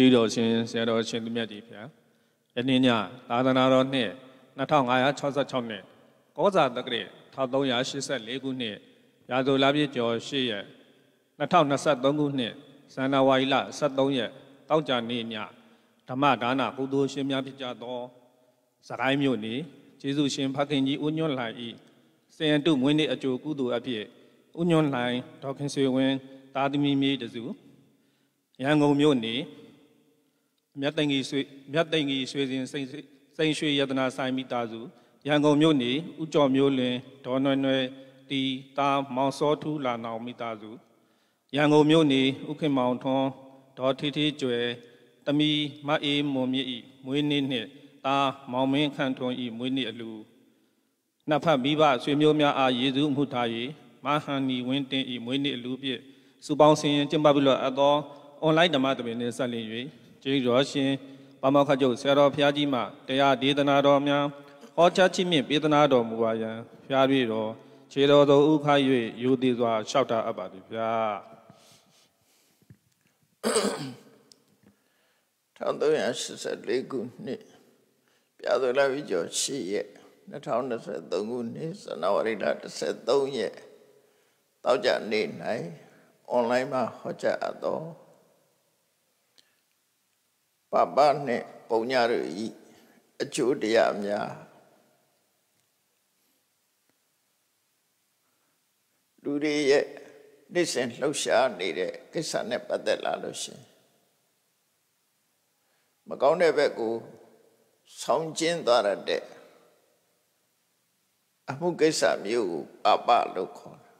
ကျေးတော်ရှင်ဆရာတော်ရှင်သူမြတ်ကြီးဖျားယနေ့ညသာသနာတော်နှစ်2566နှစ်ကောဇာတက္ကရာ1384ခုနှစ်ရာဇိုလပြည့်ကျော်8ရက်2023ခုနှစ်ဇန်နဝါရီလ23ရက်တောက်ကြနေ့ညဓမ္မဒါနကုသိုလ်ရှင်များဖြစ်ကြသောစကိုင်းမြို့နေကျေးဇူးရှင်ဖခင်ကြီးဦးညွန့်လှိုင်ဤစေယံတုမွေးနေ့အကျိုးကုသိုလ်အဖြစ်ဦးညွန့်လှိုင်ဒေါခင်ဆွေဝင်းတာသမီမြေတစုရန်ကုန်မြို့နေ မြတ်သိင်္ဂီဆွေမြတ်သိင်္ဂီဆွေစဉ်စိန်စိန်ရွှေယတနာဆိုင်မိသားစုရန်ကုန်မြို့နေဥကျော်မျိုးလင်းဒေါ်နွယ်နွယ်တီတာမောင်စောထူးလာနောင်မိသားစုရန်ကုန်မြို့နေဥခင်မောင်ထွန်းဒေါ်ထီထီကျွယ်တမီမအေးမွန်မြင့်ဤမွေးနေ့နှင့်တာမောင်မင်းခန့်ထွန်းဤမွေးနေ့အလူနှစ်ဖက်မိဘဆွေမျိုးများအားယေရှုမှုထား၍မဟန်နီဝင်းတင်ဤမွေးနေ့အလူဖြင့်စုပေါင်းဆင်ရင်ကျင်းပပြီးတော့အသောအွန်လိုင်းဓမ္မသဘင်နှင့်ဆက်လျင်၍ ကျေးဇူးတော်ရှင်ပမောက္ခကျုပ်ဆရာတော်ဘုရားကြီးမှတရားဒေသနာတော်များဟောကြားခြင်းဖြင့်ပေးသနာတော်မူပါယံဖျား၍တော်ခြေတော်သောဥခါ၍ယူသည်စွာလျှောက်တာအပ်ပါသည်ဗျာ1384ခုနှစ်ပြာတော်လာပြီးကျော်8ရက်2023ခုနှစ်ဇန်နဝါရီလ13ရက်တောက်ကြနေ့၌အွန်လိုင်းမှာဟောကြားအပ်သော ပပနှင့်ပုံညတို့ဤအကျိုးတရားများလူတွေရဲ့နေ့စဉ်လှုပ်ရှားနေတဲ့ကိစ္စနဲ့ပတ်သက်လာလို့ရှင်မကောင်းတဲ့ဘက်ကိုဆောင်းကျင်းသွားတဲ့အမှုကိစ္စမျိုးကိုပပလို့ခေါ်တယ်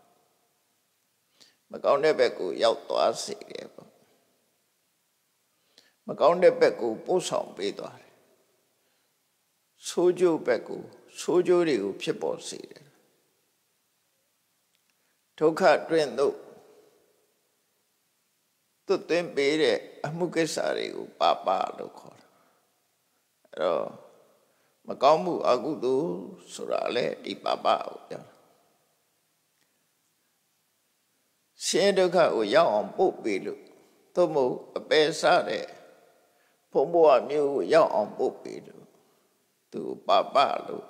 မကောင်းတဲ့ဘက်ကိုရောက်သွားစေတယ်ပေါ့ မကောင်းတဲ့ဘက်ကိုပို့ဆောင်ပေးသွားတယ်ဆိုးကျိုးဘက်ကိုဆိုးကျိုးတွေကိုဖြစ်ပေါ်စေတယ်ဒုက္ခတွင်သို့သွတ်သွင်းပေးတဲ့အမှုကိစ္စတွေကိုပါပါလို့ခေါ်တာအဲ့တော့မကောင်းမှုအကုသိုလ်ဆိုတာလေဒီပါပါကိုပြောတာရှင်ဒုက္ခကိုရောက်အောင်ပို့ပေးလို့သို့မဟုတ်အပယ်စားတဲ့ ဘုံဘဝမျိုးကိုရောက်အောင်ပို့ပေးလို့သူပါပလို့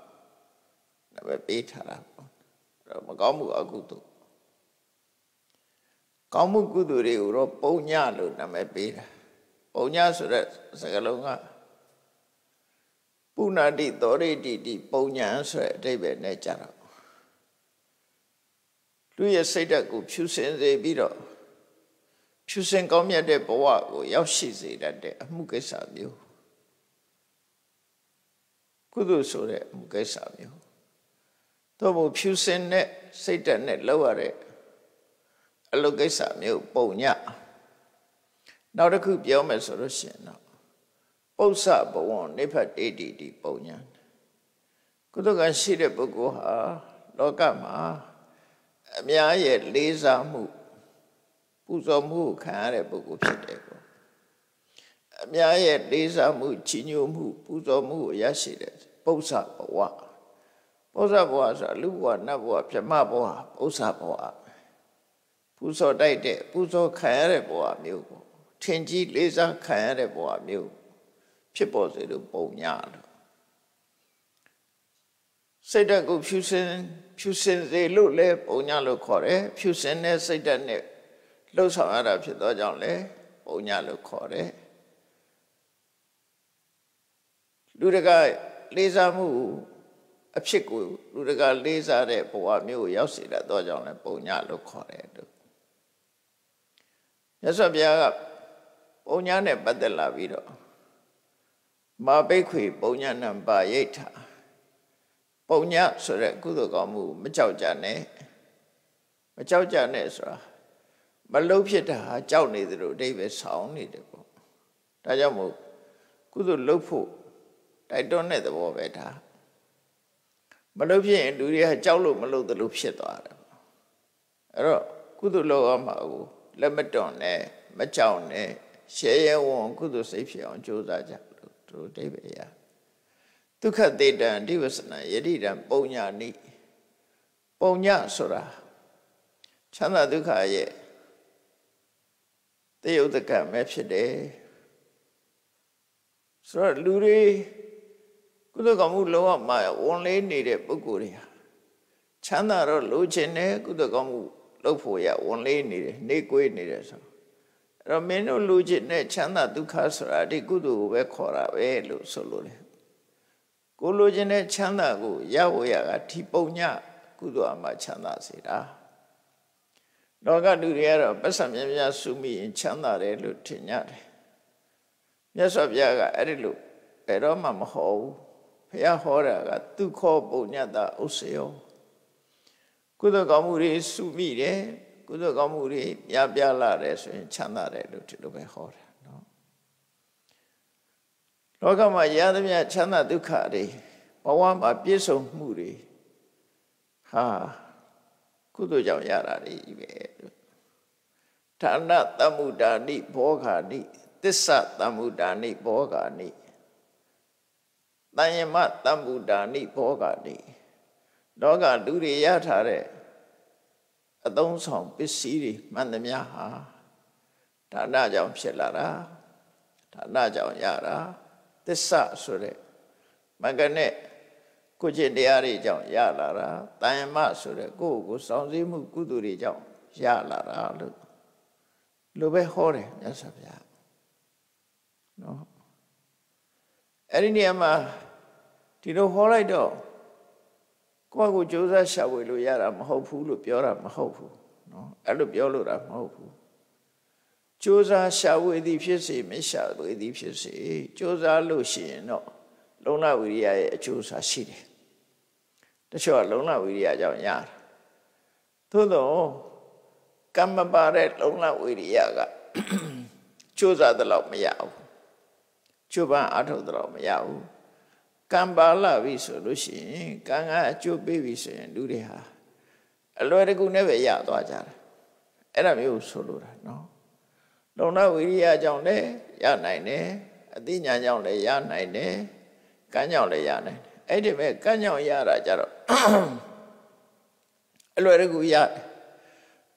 ဒါပဲပေးထားတာပေါ့အဲ့တော့မကောင်းမှုအကုသိုလ်ကောင်းမှုကုသိုလ်တွေကိုတော့ပုံညလို့နာမည်ပေးတာပုံညဆိုတဲ့စကားလုံးကပုဏ္ဏတိသောရိတိတိပုံညာဆိုတဲ့အဓိပ္ပာယ်နဲ့ကြတော့လူရဲ့စိတ်ဓာတ်ကိုဖြူစင်စေပြီးတော့ ဖြူစင်ကောင်းမြတ်တဲ့ဘဝကိုရောက်ရှိစေတတ်တဲ့အမှုကိစ္စမျိုးကုသိုလ်ဆိုတဲ့အမှုကိစ္စမျိုးတော့ဘုဖြူစင်တဲ့စိတ်ဓာတ်နဲ့လောက်ရတဲ့အလုပ်ကိစ္စမျိုးပုံညနောက်တစ်ခုပြောမယ်ဆိုလို့ရှိရင်တော့ပု္ပ္ပဘဝနိဗ္ဗတေတိတိပုံညာကုသကရှိတဲ့ပုဂ္ဂိုလ်ဟာလောကမှာအများရဲ့လေးစားမှု ပူဇော်မှုခံရတဲ့ပုဂ္ဂိုလ်ဖြစ်တယ်ပေါ့အများရဲ့လေးစားမှုချီးညိုမှုပူဇော်မှုကိုရရှိတဲ့ပု္ပ္ပဘဝပု္ပ္ပဘဝဆိုတာလူဘဝနတ်ဘဝဗြဟ္မဘဝပု္ပ္ပဘဝပူဇော်တိုက်တဲ့ပူဇော်ခံရတဲ့ဘဝမျိုးပေါ့ထင်ကြီးလေးစားခံရတဲ့ဘဝမျိုးဖြစ်ပေါ်စေလို့ပုံညာလို့စိတ်ဓာတ်ကိုဖြူစင်ဖြူစင်စေလို့လဲပုံညာလို့ခေါ်တယ်ဖြူစင်တဲ့စိတ်ဓာတ်နဲ့ လှုပ်ဆောင်ရတာဖြစ်သောကြောင့်လဲပုံညာလို့ခေါ်တယ်လူတကာလေးစားမှုအဖြစ်ကိုလူတကာလေးစားတဲ့ဘဝမျိုးကိုရောက်စေတတ်သောကြောင့်လဲပုံညာလို့ခေါ်တယ်လို့မြတ်စွာဘုရားကပုံညာနဲ့ပတ်သက်လာပြီးတော့မာဘိခွေပုံညာနံပါရိဋ္ဌာပုံညာဆိုတဲ့ကုသိုလ်ကောင်းမှုမကြောက်ကြနဲ့မကြောက်ကြနဲ့ဆိုတာ မလုံးဖြစ်တာဟာကြောက်နေသလိုအတိပဲဆောင်းနေတယ်ပေါ့ဒါကြောင့်မို့ကုသိုလ်လုပ်ဖို့တိုက်တွန်းတဲ့သဘောပဲဒါမလုပ်ဖြစ်ရင်လူတွေကကြောက်လို့မလုပ်သလိုဖြစ်သွားတယ်အဲ့တော့ကုသိုလ်လုပ်ရမှာကိုလက်မတွန့်နဲ့မကြောက်နဲ့ရှဲရဲဝံကုသိုလ်စိတ်ဖြစ်အောင်ကြိုးစားကြလို့သူအဓိပ္ပာယ်ရဒုက္ခတေတံအဓိဝဆနာယတိတံပုံညာနိပုံညာဆိုတာချမ်းသာဒုက္ခရဲ့ တေယုတ်တကမဲ့ဖြစ်တယ်ဆိုတော့လူတွေကုသကောင်မှုလုံးဝမှာဝန်လေးနေတဲ့ပုဂ္ဂိုလ်တွေဟာချမ်းသာတော့လိုချင်တယ်ကုသကောင်မှုလုပ်ဖို့ရဝန်လေးနေတယ်နေကွေးနေတယ်ဆိုအဲ့တော့မင်းတို့လိုချင်တဲ့ချမ်းသာဒုက္ခဆိုတာဒီကုသိုလ်ကိုပဲခေါ်တာပဲလို့ဆိုလို့လေကိုလိုချင်တဲ့ချမ်းသာကိုရဖို့ရကဒီပုံညကုသိုလ်အမှချမ်းသာစေတာ လောကလူတွေကတော့ပတ်စံမြများစုမိရင်ချမ်းသာတယ်လို့ထင်ကြတယ်မြတ်စွာဘုရားကအဲ့ဒီလိုဘယ်တော့မှမဟောဘူးဘုရားဟောတာကသူခောပုံညတာဥစ္စယောကုသိုလ်ကောင်းမှုတွေစုမိတယ်ကုသိုလ်ကောင်းမှုတွေပြပြလာတယ်ဆိုရင်ချမ်းသာတယ်လို့ဒီလိုပဲဟောတာနော်လောကမှာရသမျှချမ်းသာဒုက္ခတွေဘဝမှာပြည့်စုံမှုတွေဟာ ကုသိုလ်ကြောင့်ရတာတွေပဲဌာနတမ္မုဒာနိဘောဂာနိသစ္ဆတမ္မုဒာနိဘောဂာနိတန်ယမတမ္မုဒာနိဘောဂာနိလောကလူတွေရထားတဲ့အသုံးဆောင်ပစ္စည်းတွေမှန်သမျှဟာဌာနကြောင့်ဖြစ်လာတာဌာနကြောင့်ရတာသစ္စာဆိုတဲ့မကနဲ့ ကိုကျင့်တရားတွေကြောင့်ရလာတာတန်ယမဆိုတဲ့ကိုယ့်ကိုစောင့်စည်းမှုကုသိုလ်တွေကြောင့်ရလာတာလို့လိုပဲဟောတယ်မြတ်စွာဘုရားနော်အဲ့ဒီနေရာမှာဒီလိုဟောလိုက်တော့ကိုယ့်ကိုကြိုးစားရှာဝေလို့ရတာမဟုတ်ဘူးလို့ပြောတာမဟုတ်ဘူးနော်အဲ့လိုပြောလို့တာမဟုတ်ဘူးကြိုးစားရှာဝေသည်ဖြစ်စေမရှာဝေသည်ဖြစ်စေကြိုးစားလို့ရှိရင်တော့လုံလဝိရိယရဲ့အကျိုးစားရှိတယ် တချို့ကလုံလဝိရိယကြောင့်ရတယ်သို့တော့ကမ္မပါတဲ့လုံလဝိရိယကကြိုးစားတဲ့လောက်မရဘူးကြိုးပမ်းအထောက်တော့မရဘူးကံပါလာပြီဆိုလို့ရှိရင်ကံကအကျိုးပေးပြီဆိုရင်လူတွေဟာအလွယ်တကူနဲ့ပဲရသွားကြတယ်အဲ့ဒါမျိုးဆိုလိုတာနော်လုံလဝိရိယကြောင့်လည်းရနိုင်တယ်အသိဉာဏ်ကြောင့်လည်းရနိုင်တယ်ကံကြောင့်လည်းရနိုင်တယ် အဲ့ဒီမဲ့ကံကြောင့်ရတာကြတော့အလွယ်တကူရတယ်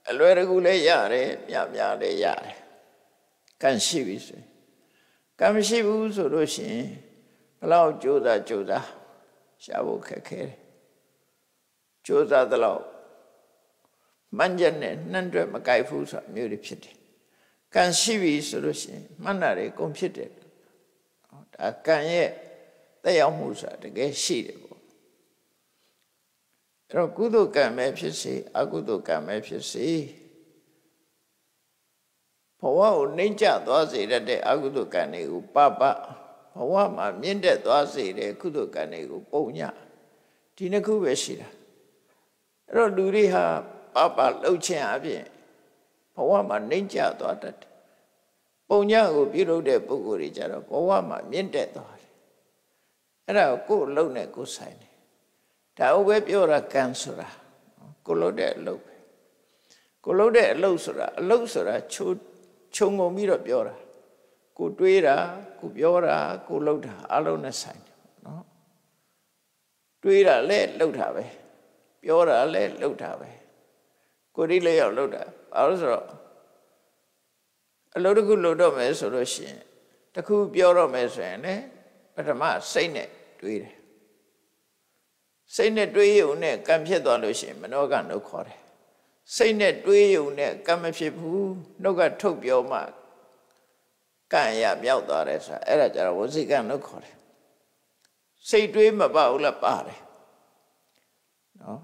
အလွယ်တကူလည်းရတယ်မြတ်များလည်းရတယ်ကံရှိပြီဆိုရင်ကံမရှိဘူးဆိုလို့ရှိရင်ဘလောက်ကြိုးစားကြိုးစားရှာဖို့ခက်ခဲတယ်ကြိုးစားသလောက်မှန်ချက်နဲ့နှံ့တွဲမကြိုက်ဘူးဆိုတာမျိုးတွေဖြစ်တယ်ကံရှိပြီဆိုလို့ရှိရင်မှန်တာတွေကုန်ဖြစ်တယ်ဒါကံရဲ့ တက်ရောက်မှုဆိုတာတကယ်ရှိတယ်ပေါ့အဲ့တော့ကုသိုလ်ကံပဲဖြစ်စေအကုသိုလ်ကံပဲဖြစ်စေဘဝကိုနှိမ့်ချသွားစေတဲ့အကုသိုလ်ကံတွေကိုပပဘဝမှာမြင့်တက်သွားစေတဲ့ကုသိုလ်ကံတွေကိုပုံညဒီနှစ်ခုပဲရှိတာအဲ့တော့လူတွေဟာပပလှုပ်ခြင်းအပြင်ဘဝမှာနှိမ့်ချသွားတတ်တယ်ပုံညကိုပြုလုပ်တဲ့ပုဂ္ဂိုလ်တွေကြတော့ဘဝမှာမြင့်တက်သွားတယ် အဲ့ဒါကိုကိုယ်လုံနဲ့ကိုယ်ဆိုင်တယ်ဒါဥပဲပြောတာကံဆိုတာကိုလုပ်တဲ့အလုပ်ပဲကိုလုပ်တဲ့အလုပ်ဆိုတာအလုပ်ဆိုတာချိုးခြုံငုံပြီးတော့ပြောတာကိုတွေးတာကိုပြောတာကိုလှုပ်တာအလုံးနဲ့ဆိုင်တယ်နော်တွေးတာလည်းလှုပ်တာပဲပြောတာလည်းလှုပ်တာပဲကိုဒီလေးရောက်လှုပ်တာဘာလို့ဆိုတော့အလုပ်တစ်ခုလုပ်တော့မယ်ဆိုလို့ရှိရင်တစ်ခုပြောတော့မယ်ဆိုရင်လည်း ပထမစိတ်နဲ့တွေးတယ်စိတ်နဲ့တွေးရုံနဲ့ကံဖြစ်သွားလို့ရှိရင်မနောကနှုတ်ခေါ်တယ်စိတ်နဲ့တွေးရုံနဲ့ကံမဖြစ်ဘူးနှုတ်ကထုတ်ပြောမှကံရမြောက်သွားတယ်ဆိုတာအဲ့ဒါကြတော့ဝစီကံလို့ခေါ်တယ်စိတ်တွေးမပါဘူးလားပါတယ်နော်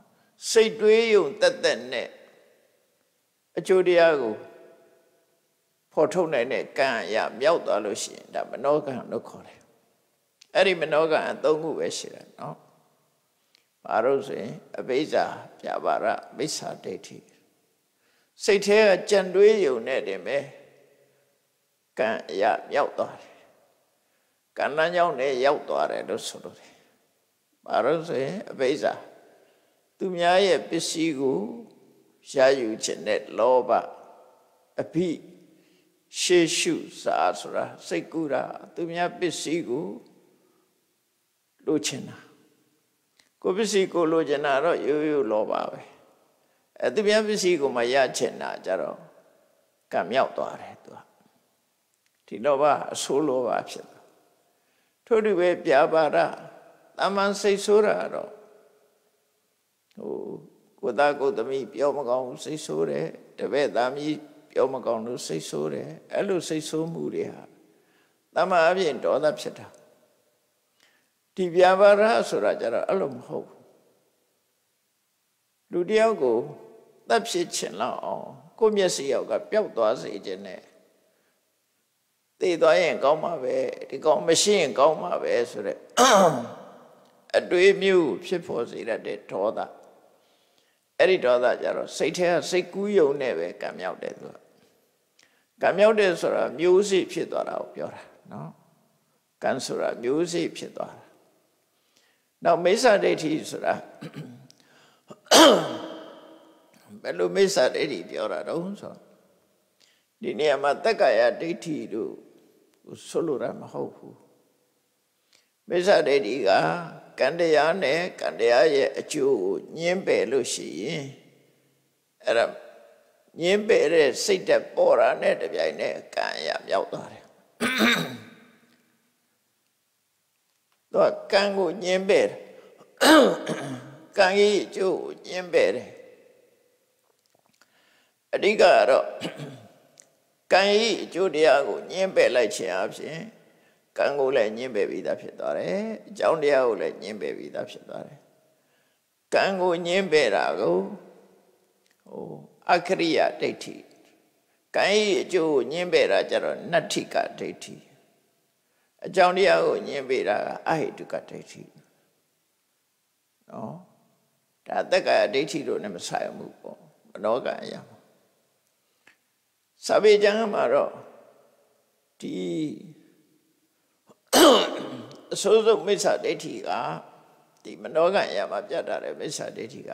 စိတ်တွေးယုံတက်တက်နဲ့အကျိုးတရားကိုဖော်ထုတ်နိုင်တဲ့ကံရမြောက်သွားလို့ရှိရင်ဒါမနောကံလို့ခေါ်တယ် အဲ့ဒီမနောကံအသုံးခုပဲရှိတယ်နော်ဘာလို့ဆိုရင်အဘိဇာပြပါရမိစ္ဆာဒိဋ္ဌိစိတ်ထဲကကြံတွေးယုံနဲ့တင်ပဲကံအရာမြောက်သွားတယ်ကံလမ်းကြောင်းနဲ့ရောက်သွားတယ်လို့ဆိုလို့တယ်ဘာလို့ဆိုရင်အဘိဇာသူများရဲ့ပစ္စည်းကိုရယူခြင်းနဲ့လောဘအဖိရှေရှုစာဆိုတာစိတ်ကူးတာသူများပစ္စည်းကို လိုချင်တာကိုပစ္စည်းကိုလိုချင်တာတော့ရိုးရိုးလောဘပဲအဲသူများပစ္စည်းကိုမရချင်တာကြတော့ကံမြောက်သွားတယ်သူကဒီလောဘအဆိုးလောဘဖြစ်တယ်ထို့တူပဲပြာပါဒတာမန်စိတ်ဆိုးတာတော့ဟိုကိုသားကိုသမီးပြောမကောင်းစိတ်ဆိုးတယ်တပည့်သားမီးပြောမကောင်းလို့စိတ်ဆိုးတယ်အဲ့လိုစိတ်ဆိုးမှုတွေဟာတမန်အပြင်ဒေါသဖြစ်တာ ဒီပြာပါဒဆိုတာကြတော့အဲ့လိုမဟုတ်ဘူးလူတယောက်ကိုတတ်ဖြစ်ချင်လောက်အောင်ကိုမျက်စိရောက်ကပျောက်သွားစေခြင်းနဲ့သိသွားရင်ကောင်းမှာပဲဒီကောင်းမရှိရင်ကောင်းမှာပဲဆိုတဲ့အတွေးမျိုးဖြစ်ပေါ်စေတတ်တဲ့ဒေါသအဲ့ဒီဒေါသကြတော့စိတ်ထဲကစိတ်ကူးယုံနဲ့ပဲကံမြောက်တယ်သူကကံမြောက်တယ်ဆိုတာမျိုးစိဖြစ်သွားတာကိုပြောတာနော်ကံဆိုတာမျိုးစိဖြစ်သွားတာ နောက်မိစ္ဆာဒိဋ္ဌိဆိုတာဘယ်လိုမိစ္ဆာဒိဋ္ဌိပြောတာတော့ဆိုဒီနေရာမှာတက္ကရာဒိဋ္ဌိတို့ဆိုလိုတာမဟုတ်ဘူးမိစ္ဆာဒိဋ္ဌိကကံတရားနဲ့ကံတရားရဲ့အကျိုးကိုညှင်းပယ်လို့ရှိရင်အဲ့ဒါညှင်းပယ်တဲ့စိတ်တက်ပေါ်တာနဲ့တပြိုင်နက်ကံရမြောက်သွားတယ် တော့ကံကိုညှင်းပယ်ကံရဲ့အကျိုးကိုညှင်းပယ်တယ်အဓိကကတော့ကံဤအကျိုးတရားကိုညှင်းပယ်လိုက်ခြင်းအပြင်ကံကိုလည်းညှင်းပယ်ပြီးသားဖြစ်သွားတယ်အကြောင်းတရားကိုလည်းညှင်းပယ်ပြီးသားဖြစ်သွားတယ်ကံကိုညှင်းပယ်တာကိုဟိုအခရိယဒိဋ္ဌိကံဤအကျိုးကိုညှင်းပယ်တာကြတော့နတ္ထိကဒိဋ္ဌိ အကြောင်းတရားကိုညှင်းပယ်တာကအဟိတုကဒိဋ္ဌိနော်ဒါတက္ကရာဒိဋ္ဌိတို့နဲ့မဆိုင်ဘူးပေါ့မနောကံအရာစာပေကျမ်းမှာတော့ဒီအစိုးစုမိစ္ဆာဒိဋ္ဌိကဒီမနောကံရမှာပြတ်တာတယ်မိစ္ဆာဒိဋ္ဌိက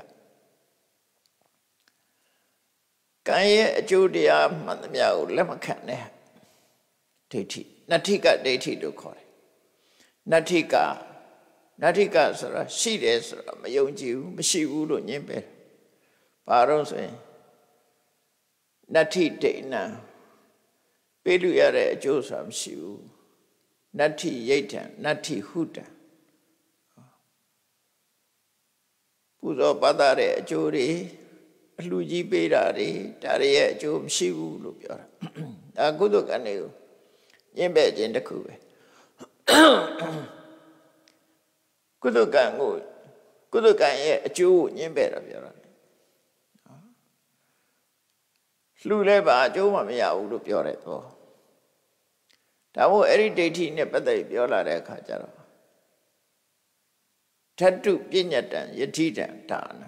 ကံရဲ့အကျိုးတရားမှန်သမျှကိုလက်မခံတဲ့ ဒိဋ္ဌိနတ္ထိကဒိဋ္ဌိလို့ခေါ်တယ်နတ္ထိကနတ္ထိကဆိုတာရှိတယ်ဆိုတာမယုံကြည်ဘူးမရှိဘူးလို့ညင်းပယ်ဘာလို့ဆိုရင်နတ္ထိဒိဋ္ဌံပေးလို့ရတဲ့အကျိုးဆိုတာမရှိဘူးနတ္ထိယိဋ္ဌံနတ္ထိဟုတံပူဇော်ပတ်တဲ့အကျိုးတွေအလှကြီးပေးတာတွေဒါတွေရဲ့အကျိုးမရှိဘူးလို့ပြောတာဒါကုသကံတွေကို ညှင်းပယ်ခြင်းတစ်ခုပဲကုသကံကိုကုသကံရဲ့အကျိုးကိုညှင်းပယ်တာပြောတာလှူလဲပါအကျိုးမှမရဘူးလို့ပြောတဲ့တော့ဒါမို့အဲ့ဒီဒိဋ္ဌိနဲ့ပတ်သက်ပြောလာတဲ့အခါကျတော့ထတုပညတံယတိတံဒါန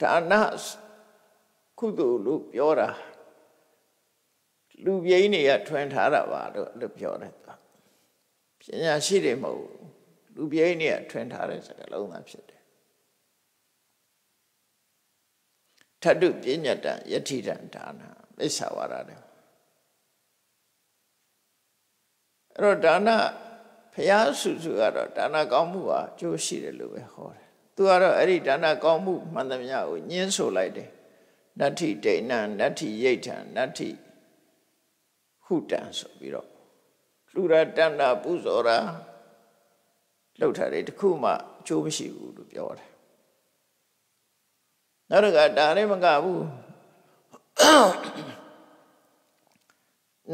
ဒါနကုသိုလ်လို့ပြောတာ လူပြိန်းတွေကထွင်ထားတာပါလို့လို့ပြောတယ်သူပညာရှိတွေမဟုတ်ဘူးလူပြိန်းတွေကထွင်ထားတဲ့စကားလုံးသာဖြစ်တယ်ထတုပညတံယတိတံဒါနမိစ္ဆာဝါဒတယ်အဲ့တော့ဒါနဘုရားစုစုကတော့ဒါနကောင်းမှုဟာကျိုးရှိတယ်လို့ပဲဟောတယ်သူကတော့အဲ့ဒီဒါနကောင်းမှုမှန်သမျှကိုညှင်းဆိုလိုက်တယ်နတ္ထိဒိဋ္ဌံနတ္ထိယိဋ္ဌံနတ္ထိ ဟုတံဆိုပြီးတော့လူရတဏ္ဍပူဇော်တာလှုပ်ထားတယ်တခုမှအကျိုးမရှိဘူးလို့ပြောတယ်နောက်တစ်ခါဒါလည်းမကဘူး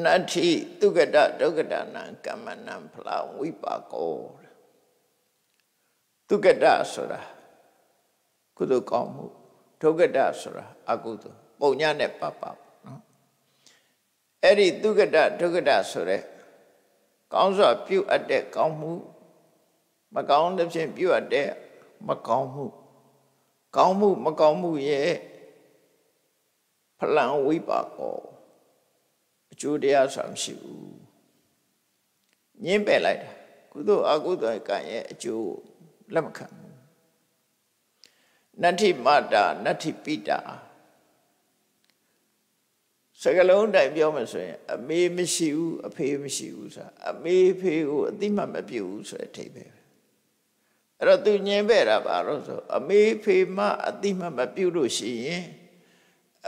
နတ္ထိတုကတဒုက္ကတနံကမ္မနံဖလဝိပါကောတုကတဆိုတာကုသိုလ်ကောင်းမှုဒုက္ကတဆိုတာအကုသိုလ်ပုံညနဲ့ပပနော် အဲ့ဒီတုကတဒုက္ကတဆိုတဲ့ကောင်းစွာပြုအပ်တဲ့ကောင်းမှုမကောင်းတဲ့ဖြင့်ပြုအပ်တဲ့မကောင်းမှုကောင်းမှုမကောင်းမှုရဲ့ဖလံဝိပါကောအကျိုးတရားဆိုတာမရှိဘူးညင်းပယ်လိုက်တာကုသိုလ်အကုသိုလ်ကံရဲ့အကျိုးလက်မခံဘူးနတ္ထိမတာနတ္ထိပိတာ စကလုံးတိုင်ပြောမှဆိုရင် အမေမရှိဘူးအဖေမရှိဘူးဆိုတာအမေဖေကိုအတိမမပြုတ်ဘူးဆိုတဲ့အထိပ္ပယ်အဲ့တော့သူညင်းပဲ့တာပါတော့ဆိုအမေဖေမအတိမမပြုတ်လို့ရှိရင်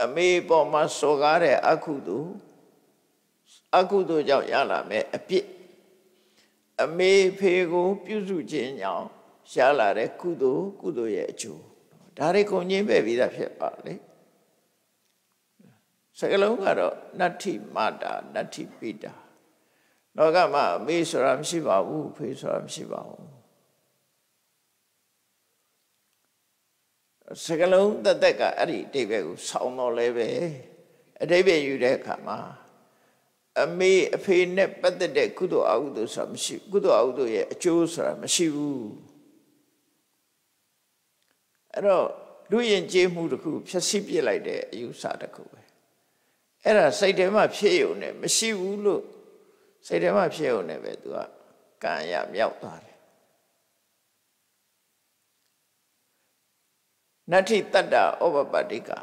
အမေပေါ်မှာစော်ကားတဲ့အကုသိုလ်အကုသိုလ်ကြောင့်ရလာမယ်အပြစ်အမေဖေကို ပြုစုခြင်းကြောင့်ရှားလာတဲ့ကုသိုလ်ကုသိုလ်ရဲ့အကျိုးဒါတွေကုန်ကြီးပဲပြီးသားဖြစ်ပါလေ စကလုံးကတော့နတ္ထိမတာနတ္ထိပိတာလောကမှာအမေဆိုတာမရှိပါဘူးဖေဆိုတာမရှိပါဘူးစကလုံးတက်တက်ကအဲ့ဒီအတိတ်ပဲကိုဆောင်းတော့လဲပဲအတိတ်ပဲယူတဲ့အခါမှာအမေအဖေနဲ့ပတ်သက်တဲ့ကုသိုလ်အကုသိုလ်ဆိုတာမရှိကုသိုလ်အကုသိုလ်ရဲ့အကျိုးဆိုတာမရှိဘူးအဲ့တော့လူရင်ကျေးမှုတစ်ခုဖြည့်ဆည်းပြစ်လိုက်တဲ့အယူဆတစ်ခုပဲ အဲ့ဒါစိတ်ထဲမှာဖြစ်ရုံနဲ့မရှိဘူးလို့စိတ်ထဲမှာဖြစ်ရုံနဲ့ပဲသူကကံရမြောက်သွားတယ်နတ္ထိတတ္တဩပပတ္တိကာ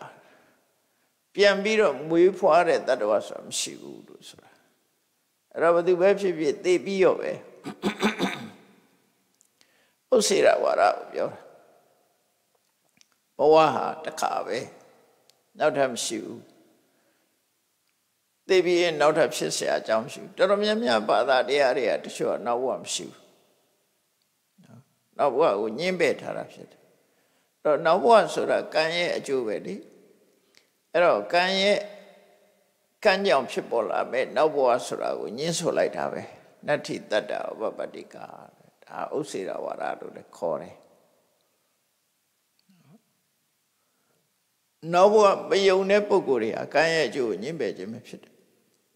ပြန်ပြီးတော့မွေးဖွားတဲ့တတ္တဝါဆိုတာမရှိဘူးလို့ဆိုတာအဲ့တော့ဘသူပဲဖြစ်ဖြစ်သိပြီးရောပဲဥစ္စေရဝါရကိုပြောတာဘဝဟာတစ်ခါပဲနောက်ထပ်မရှိဘူး သိပြီးရင်နောက်ထပ်ဖြစ်เสียအကြောင်းမရှိဘူးတော်တော်များများဘာသာတရားတွေကတချို့ကနောက်ဘဝမရှိဘူးနောက်ဘဝကိုညှင်းပယ်ထားတာဖြစ်တယ်တော့နောက်ဘဝဆိုတာကံရဲ့အကျိုးပဲလေအဲ့တော့ကံရဲ့ကံကြောင့်ဖြစ်ပေါ်လာမဲ့နောက်ဘဝဆိုတာကိုညှင်းဆိုလိုက်တာပဲနတ္ထိတတ္တဥပပတ္တိကာဒါဥစ္စေရဝါဒလို့လည်းခေါ်တယ်နောက်ဘဝမယုံတဲ့ပုဂ္ဂိုလ်တွေဟာကံရဲ့အကျိုးကိုညှင်းပယ်ခြင်းပဲဖြစ်တယ်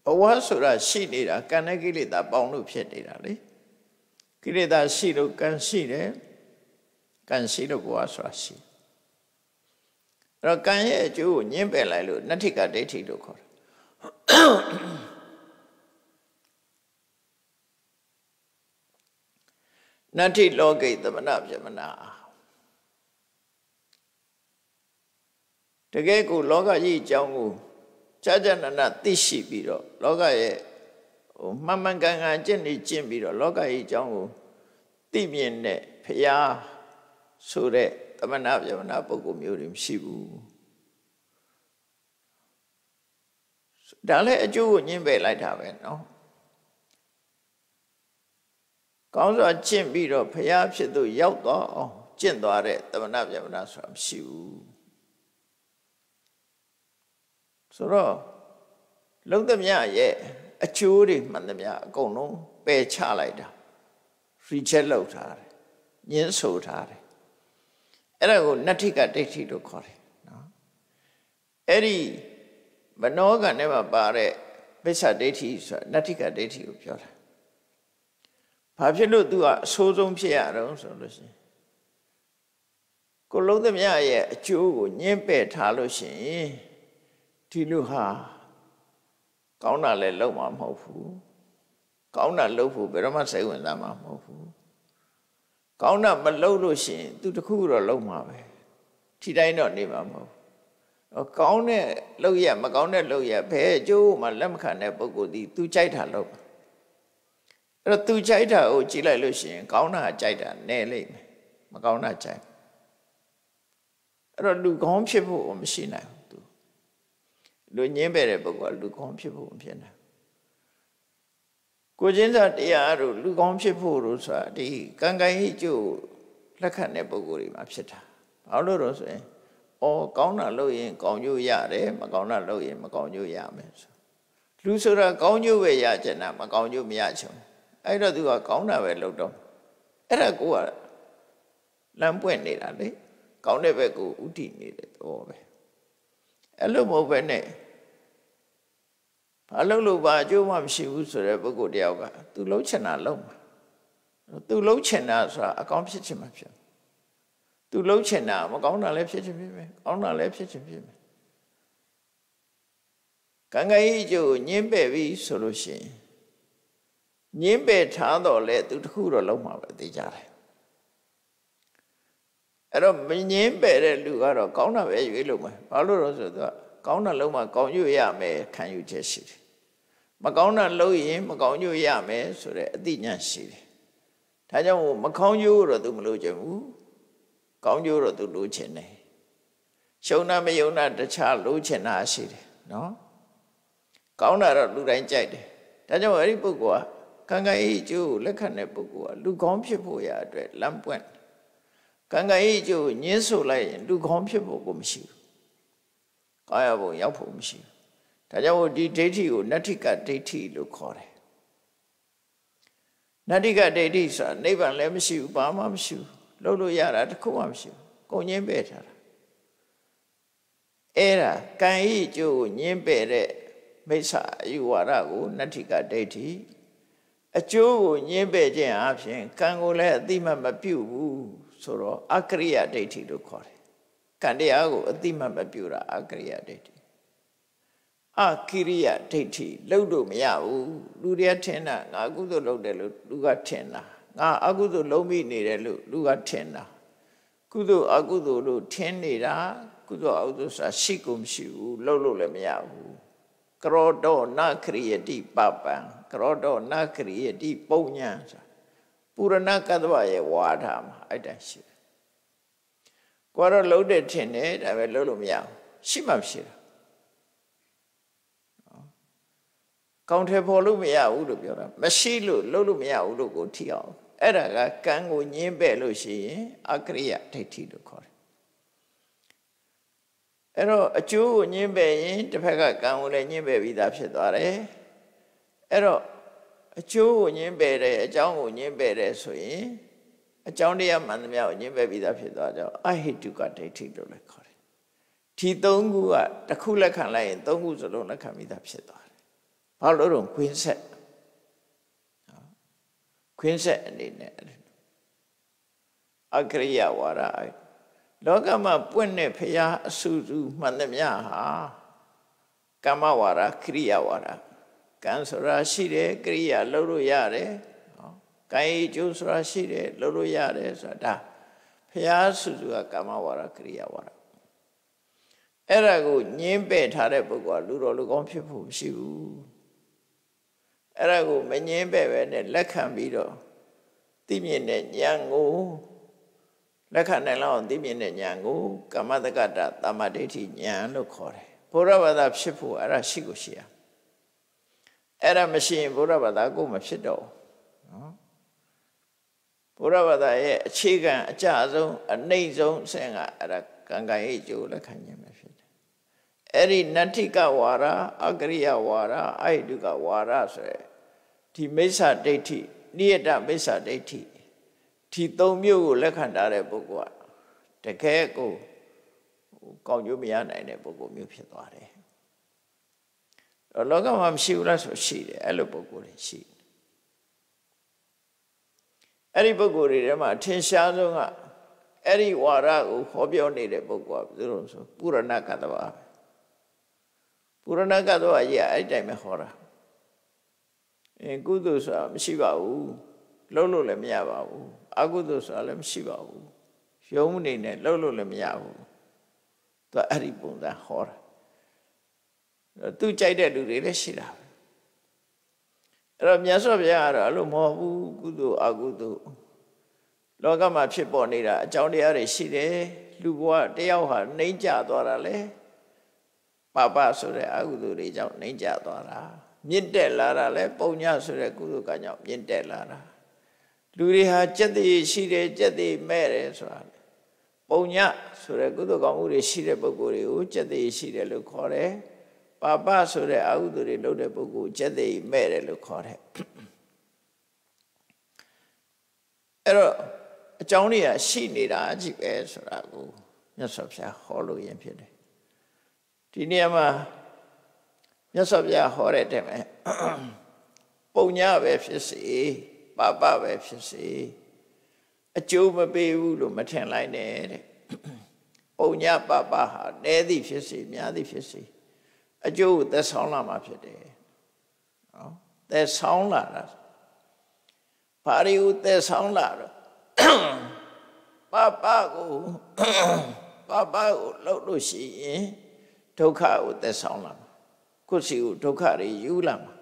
ဘဝဆိုတာရှိနေတာကံနဲ့ကိလေသာပေါင်းလို့ဖြစ်နေတာလေကိလေသာရှိလို့ကံရှိတယ်ကံရှိလို့ဘဝဆိုတာရှိအဲ့တော့ကံရဲ့အကျိုးကိုညှင်းပယ်လိုက်လို့နတ္ထိကဒိဋ္ဌိလို့ခေါ်တယ်နတ္ထိလောကိသမဏပြမနာတကယ်ကိုလောကကြီးအကြောင်းကို ကြာကြာနာနာသိရှိပြီးတော့လောကရဲ့ဟိုမှန်မှန်ကန်ကန်ကျင့်နေကျင့်ပြီးတော့လောကကြီးအကြောင်းကိုသိမြင်တဲ့ဖရာဆိုတဲ့သမဏပြမနာပုဂ္ဂိုလ်မျိုးတွေမရှိဘူးဒါလည်းအကျိုးကိုညှင်းပယ်လိုက်တာပဲเนาะကောင်းစွာကျင့်ပြီးတော့ဖရာဖြစ်သူရောက်တော့အောင်ကျင့်သွားတဲ့သမဏပြမနာဆိုတာမရှိဘူး ဆိုတော့လုံးသမျှရဲ့အကျိုးတွေမှန်သမျှအကုန်လုံးပယ်ချလိုက်တာ reject လုပ်ထားတယ်ညှင်းဆိုထားတယ်အဲ့ဒါကိုနတ္ထိကဒိဋ္ဌိလို့ခေါ်တယ်နော်အဲ့ဒီမနောကနဲ့မှာပါတဲ့ပိဿဒိဋ္ဌိဆိုတာနတ္ထိကဒိဋ္ဌိကိုပြောတာဘာဖြစ်လို့ तू ကအဆိုးဆုံးဖြစ်ရတော့ဆိုလို့ရှိရင်ကိုလုံးသမျှရဲ့အကျိုးကိုညှင်းပယ်ထားလို့ရှိရင် ဒီလူဟာကောင်းတာလည်းလုပ်မှာမဟုတ်ဘူးကောင်းတာလုပ်ဖို့ဘယ်တော့မှစိတ်ဝင်စားမှာမဟုတ်ဘူးကောင်းတာမလုပ်လို့ရှိရင်သူတခုတော့လုပ်မှာပဲထိတိုင်းတော့နေမှာမဟုတ်ဘူးကောင်းတဲ့လုပ်ရမကောင်းတဲ့လုပ်ရဘယ်အကျိုးမှလက်မခံတဲ့ပုဂ္ဂိုလ်ဒီသူကြိုက်တာလုပ်အဲ့တော့သူကြိုက်တာကိုကြည့်လိုက်လို့ရှိရင် ကောင်းတာကြိုက်တာနည်းလိမ့်မယ်မကောင်းတာကြိုက်အဲ့တော့လူကောင်းဖြစ်ဖို့မရှိနိုင် လူညင်းပဲတဲ့ပုဂ္ဂိုလ်ကလူကောင်းဖြစ်ဖို့မဖြစ်နိုင်ကိုချင်းစာတရားတို့လူကောင်းဖြစ်ဖို့တို့ဆိုတာဒီကံကံဤကျို့လက်ခံတဲ့ပုဂ္ဂိုလ်တွေမှာဖြစ်တာဘာလို့လို့ဆိုရင်အော်ကောင်းတာလုပ်ရင်ကောင်းကျိုးရတယ်မကောင်းတာလုပ်ရင်မကောင်းကျိုးရမယ်ဆိုလူဆိုတာကောင်းကျိုးပဲရချင်တာမကောင်းကျိုးမရချင်အဲ့တော့သူကကောင်းတာပဲလုပ်တော့အဲ့ဒါကိုကလမ်းပွင့်နေတာလေကောင်းတဲ့ဘက်ကိုဥတည်နေတဲ့သဘောပဲအဲ့လိုမဟုတ်ပဲနဲ့ ဘာလို့လို့ဘာအကျိုးမှမရှိဘူးဆိုတဲ့ပုဂ္ဂိုလ်တယောက်ကသူလုံးချင်တာလုံးမှာသူလုံးချင်တာဆိုတာအကောင်းဖြစ်ချင်မှဖြစ်သူလုံးချင်တာမကောင်းတာလည်းဖြစ်ချင်ဖြစ်မယ်ကောင်းတာလည်းဖြစ်ချင်ဖြစ်မယ်ကံကံဤအကျိုးညင်းပယ်ပြီဆိုလို့ရှိရင်ညင်းပယ်ထားတော့လေသူတခုတော့လုံးမှာပဲသိကြတယ်အဲ့တော့မငင်းပယ်တဲ့လူကတော့ကောင်းတာပဲရွေးလို့မယ်ဘာလို့လဲဆိုတော့ ကောင်းတာလုံးမှာကောင်းညွတ်ရမယ်ခံယူချက်ရှိတယ်မကောင်းတာလုံးရင်မကောင်းညွတ်ရမယ်ဆိုတဲ့အသိဉာဏ်ရှိတယ်ဒါကြောင့်မကောင်းညွတ်တော့သူမလို့ချင်ဘူးကောင်းညွတ်တော့သူလိုချင်တယ်ရှုံနာမယုံနာတခြားလိုချင်တာရှိတယ်နော်ကောင်းတာတော့လူတိုင်းကြိုက်တယ်ဒါကြောင့်အဲ့ဒီပုဂ္ဂိုလ်ကကံကံဤအကျိုးကိုလက်ခံတဲ့ပုဂ္ဂိုလ်ကလူကောင်းဖြစ်ဖို့ရအတွက်လမ်းပွင့်ကံကံဤအကျိုးကိုညှင်းဆိုလိုက်ရင်လူကောင်းဖြစ်ဖို့ကိုမရှိဘူး ကာယဘုံရောက်ဖို့မရှိဘူးဒါကြောင့်ဒီဒိဋ္ဌိကိုနတ္ထိကဒိဋ္ဌိလို့ခေါ်တယ်နတ္ထိကဒိဋ္ဌိဆိုတာနိဗ္ဗာန်လည်းမရှိဘူးဘာမှမရှိဘူးလုပ်လို့ရတာတခုမှမရှိဘူးကုန်ငင်းပယ်ထားတာအဲ့ဒါကံဤအကျိုးကိုညင်းပယ်တဲ့မိစ္ဆာအယူဝါဒကိုနတ္ထိကဒိဋ္ဌိအကျိုးကိုညင်းပယ်ခြင်းအပြင်ကံကိုလည်းအတိမတ်မပြုတ်ဘူးဆိုတော့အကရိယဒိဋ္ဌိလို့ခေါ်တယ် ကံတရားကိုအတိမတ်မပြုတ်တာအကရိယဒိဋ္ဌိအကိရိယဒိဋ္ဌိလှုပ်လို့မရဘူးလူတွေထင်တာငါကုသိုလ်လုပ်တယ်လို့လူကထင်တာငါအကုသိုလ်လုံးမိနေတယ်လို့လူကထင်တာကုသိုလ်အကုသိုလ်လို့ထင်နေတာကုသိုလ်အကုသိုလ်ဆိုတာရှိကုန်မရှိဘူးလှုပ်လို့လည်းမရဘူးကရောတောနခရိယတိပပံကရောတောနခရိယတိပုံညာဆိုပူရဏကတ္တဝရဲ့ဝါဒမှာအဲ့တန်ရှိ တယ်ကိုယ်တော့လှုပ်တဲ့ထင်တယ်ဒါပဲလှုပ်လို့မရဘူးရှိမှမရှိတာကောင်းထဲပေါ်လို့မရဘူးလို့ပြောတာမရှိလို့လှုပ်လို့မရဘူးလို့ကိုထီအောင်အဲ့ဒါကကံကိုညင်းပဲ့လို့ရှိရင်အကရိယဒိဋ္ဌိလို့ခေါ်တယ်အဲ့တော့အကျိုးကိုညင်းပဲ့ရင်တစ်ဖက်ကကံကိုလည်းညင်းပဲ့ပြီးသားဖြစ်သွားတယ်အဲ့တော့အကျိုးကိုညင်းပဲ့တယ်အကြောင်းကိုညင်းပဲ့တယ်ဆိုရင် အကြောင်းတရားမှန်သမျှကိုညင်းပဲ့ပြီးသားဖြစ်သွားကြအဟိတုကဒိဋ္ဌိလို့လည်းခေါ်တယ်ဒီသုံးခုကတစ်ခုလက်ခံလိုက်ရင်သုံးခုစလုံးလက်ခံပြီးသားဖြစ်သွားတယ်ဘာလို့လို့ခွင်းဆက်ခွင်းဆက်အနေနဲ့အကရိယဝါဒလောကမှာပွင့်တဲ့ဖရာအဆူဆူမှန်သမျှဟာကမ္မဝါဒခရိယဝါဒကံဆိုတာရှိတယ်ကရိယာလုပ်လို့ရတယ် နော်ကံဤကျိုးဆိုတာရှိတယ်လုပ်လို့ရတယ်ဆိုတာဒါဖရာဆူဆူကကမ္မဝါဒခရိယဝါဒအဲ့ဒါကိုညင်းပယ်ထားတဲ့ပုဂ္ဂိုလ်ကလူတော်လူကောင်းဖြစ်ဖို့မရှိဘူးအဲ့ဒါကိုမငင်းပဲ့ပဲနဲ့လက်ခံပြီးတော့သိမြင်တဲ့ဉာဏ်ကိုလက်ခံနိုင်လောက်သိမြင်တဲ့ဉာဏ်ကိုကမ္မတက္ကတာတမ္မဒိဋ္ဌိဉာဏ်လို့ခေါ်တယ်ဘုရားဘာသာဖြစ်ဖို့အဲ့ဒါရှိကိုရှိရအဲ့ဒါမရှိရင်ဘုရားဘာသာကိုမဖြစ်တော့နော် ဘုရားဘာသာရဲ့အခြေခံအကြဆုံးအနှိမ့်ဆုံးအဆင့်ကအဲ့ဒါကံကံရဲ့ကျိုးလက်ခံခြင်းပဲဖြစ်တယ်အဲ့ဒီနတ္ထိကဝါဒအကရိယဝါဒအိဒုကဝါဒဆိုရယ်ဒီမိစ္ဆာဒိဋ္ဌိနိယတမိစ္ဆာဒိဋ္ဌိဒီသုံးမျိုးကိုလက်ခံထားတဲ့ပုဂ္ဂိုလ်ကတကယ်ကိုကောင်းကျိုးမရနိုင်တဲ့ပုဂ္ဂိုလ်မျိုးဖြစ်သွားတယ်တော့လောကမှာမရှိဘူးလားဆိုရှိတယ်အဲ့လိုပုဂ္ဂိုလ်တွေရှိတယ် အဲ့ဒီပုဂ္ဂိုလ်တွေထဲမှာအထင်ရှားဆုံးကအဲ့ဒီဝါဒကိုဟောပြောနေတဲ့ပုဂ္ဂိုလ်ကဘယ်လိုဆိုပုရဏကတ္တဝါပုရဏကတ္တဝါကြီးအဲ့ဒီတိုင်းပဲဟောတာအင်းကုသိုလ်ဆိုတာမရှိပါဘူးလုံးလို့လည်းမရပါဘူးအကုသိုလ်ဆိုတာလည်းမရှိပါဘူးရုံးနေနဲ့လုံးလို့လည်းမရဘူးသူအဲ့ဒီပုံစံဟောတာသူကြိုက်တဲ့လူတွေလည်းရှိတာ အဲ့တော့မြတ်စွာဘုရားကတော့အဲ့လိုမဟုတ်ဘူးကုသိုလ်အကုသိုလ်လောကမှာဖြစ်ပေါ်နေတာအကြောင်းတရားတွေရှိတယ်လူဘဝတယောက်ဟာနှိမ့်ကြသွားတာလေပပဆိုတဲ့အကုသိုလ်တွေကြောင့်နှိမ့်ကြသွားတာမြင့်တက်လာတာလဲပုံညဆိုတဲ့ကုသိုလ်ကကြောင့်မြင့်တက်လာတာလူတွေဟာကြက်တည်ရှိတယ်ကြက်တည်မဲ့တယ်ဆိုတာပုံညဆိုတဲ့ကုသိုလ်ကောင်းမှုတွေရှိတဲ့ပုဂ္ဂိုလ်တွေကိုကြက်တည်ရှိတယ်လို့ခေါ်တယ် ပါပဆိုတဲ့အကုသိုလ်တွေလုပ်တဲ့ပုဂ္ဂိုလ်ကြက်တည်မဲ့တယ်လို့ခေါ်တယ်အဲ့တော့အကြောင်းတွေကရှိနေတာကြည့်ပဲဆိုတာကိုမြတ်စွာဘုရားဟောလို့ရင်ဖြစ်တယ်ဒီနေရာမှာမြတ်စွာဘုရားဟောတဲ့တဲ့မဲ့ပုံညာပဲဖြစ်စေပပပဲဖြစ်စေအကျိုးမပေးဘူးလို့မထင်လိုက်နဲ့တဲ့ပုံညာပပဟာနဲသည်ဖြစ်စေများသည်ဖြစ်စေ အကျိုးကိုသက်ဆောင်လာမှာဖြစ်တယ်နော်သက်ဆောင်လာတာဘာတွေကိုသက်ဆောင်လာတော့ပပကိုပပကိုလှုပ်လို့ရှိရင်ဒုက္ခကိုသက်ဆောင်လာကိုယ်စီကိုဒုက္ခတွေယူလာမှာ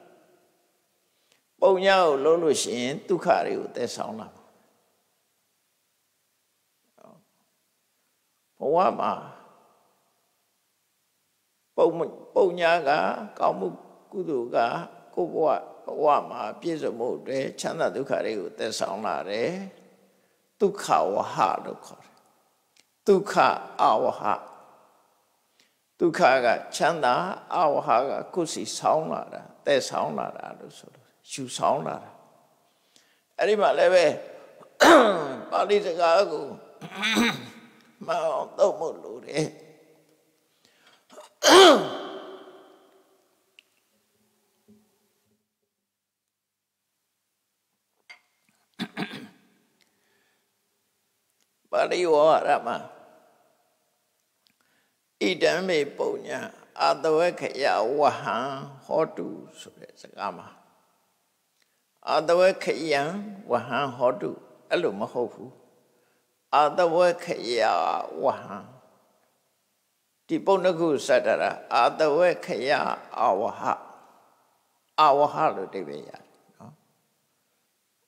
ပုံညာကိုလုံးလို့ရှိရင်ဒုက္ခတွေကိုသက်ဆောင်လာမှာဘဝမှာ ပုံပုံညာကကောင်းမှုကုသိုလ်ကကိုဘဝဘဝမှာပြည့်စုံမှုတွေချမ်းသာဒုက္ခတွေကိုသက်ဆောင်လာတယ်ဒုက္ခဝဟလို့ခေါ်တယ်ဒုက္ခအဝဟဒုက္ခကချမ်းသာအဝဟကကုစီဆောင်းလာတာသက်ဆောင်လာတာလို့ဆိုလို့ယူဆောင်လာတာအဲ့ဒီမှာလည်းပဲပါဠိစကားကိုမအောင်တော့မလို့တယ် ပါဠိဝါရမှာဣဒံမေပုံညာအတဝခယဝဟံဟောတုဆိုတဲ့စကားမှာအတဝခယံဝဟံဟောတုအဲ့လိုမဟုတ်ဘူးအတဝခယဝဟံ ဒီပုံတစ်ခုစတတာအတဝခယအဝဟအဝဟလို့တိပဲရတယ်နော်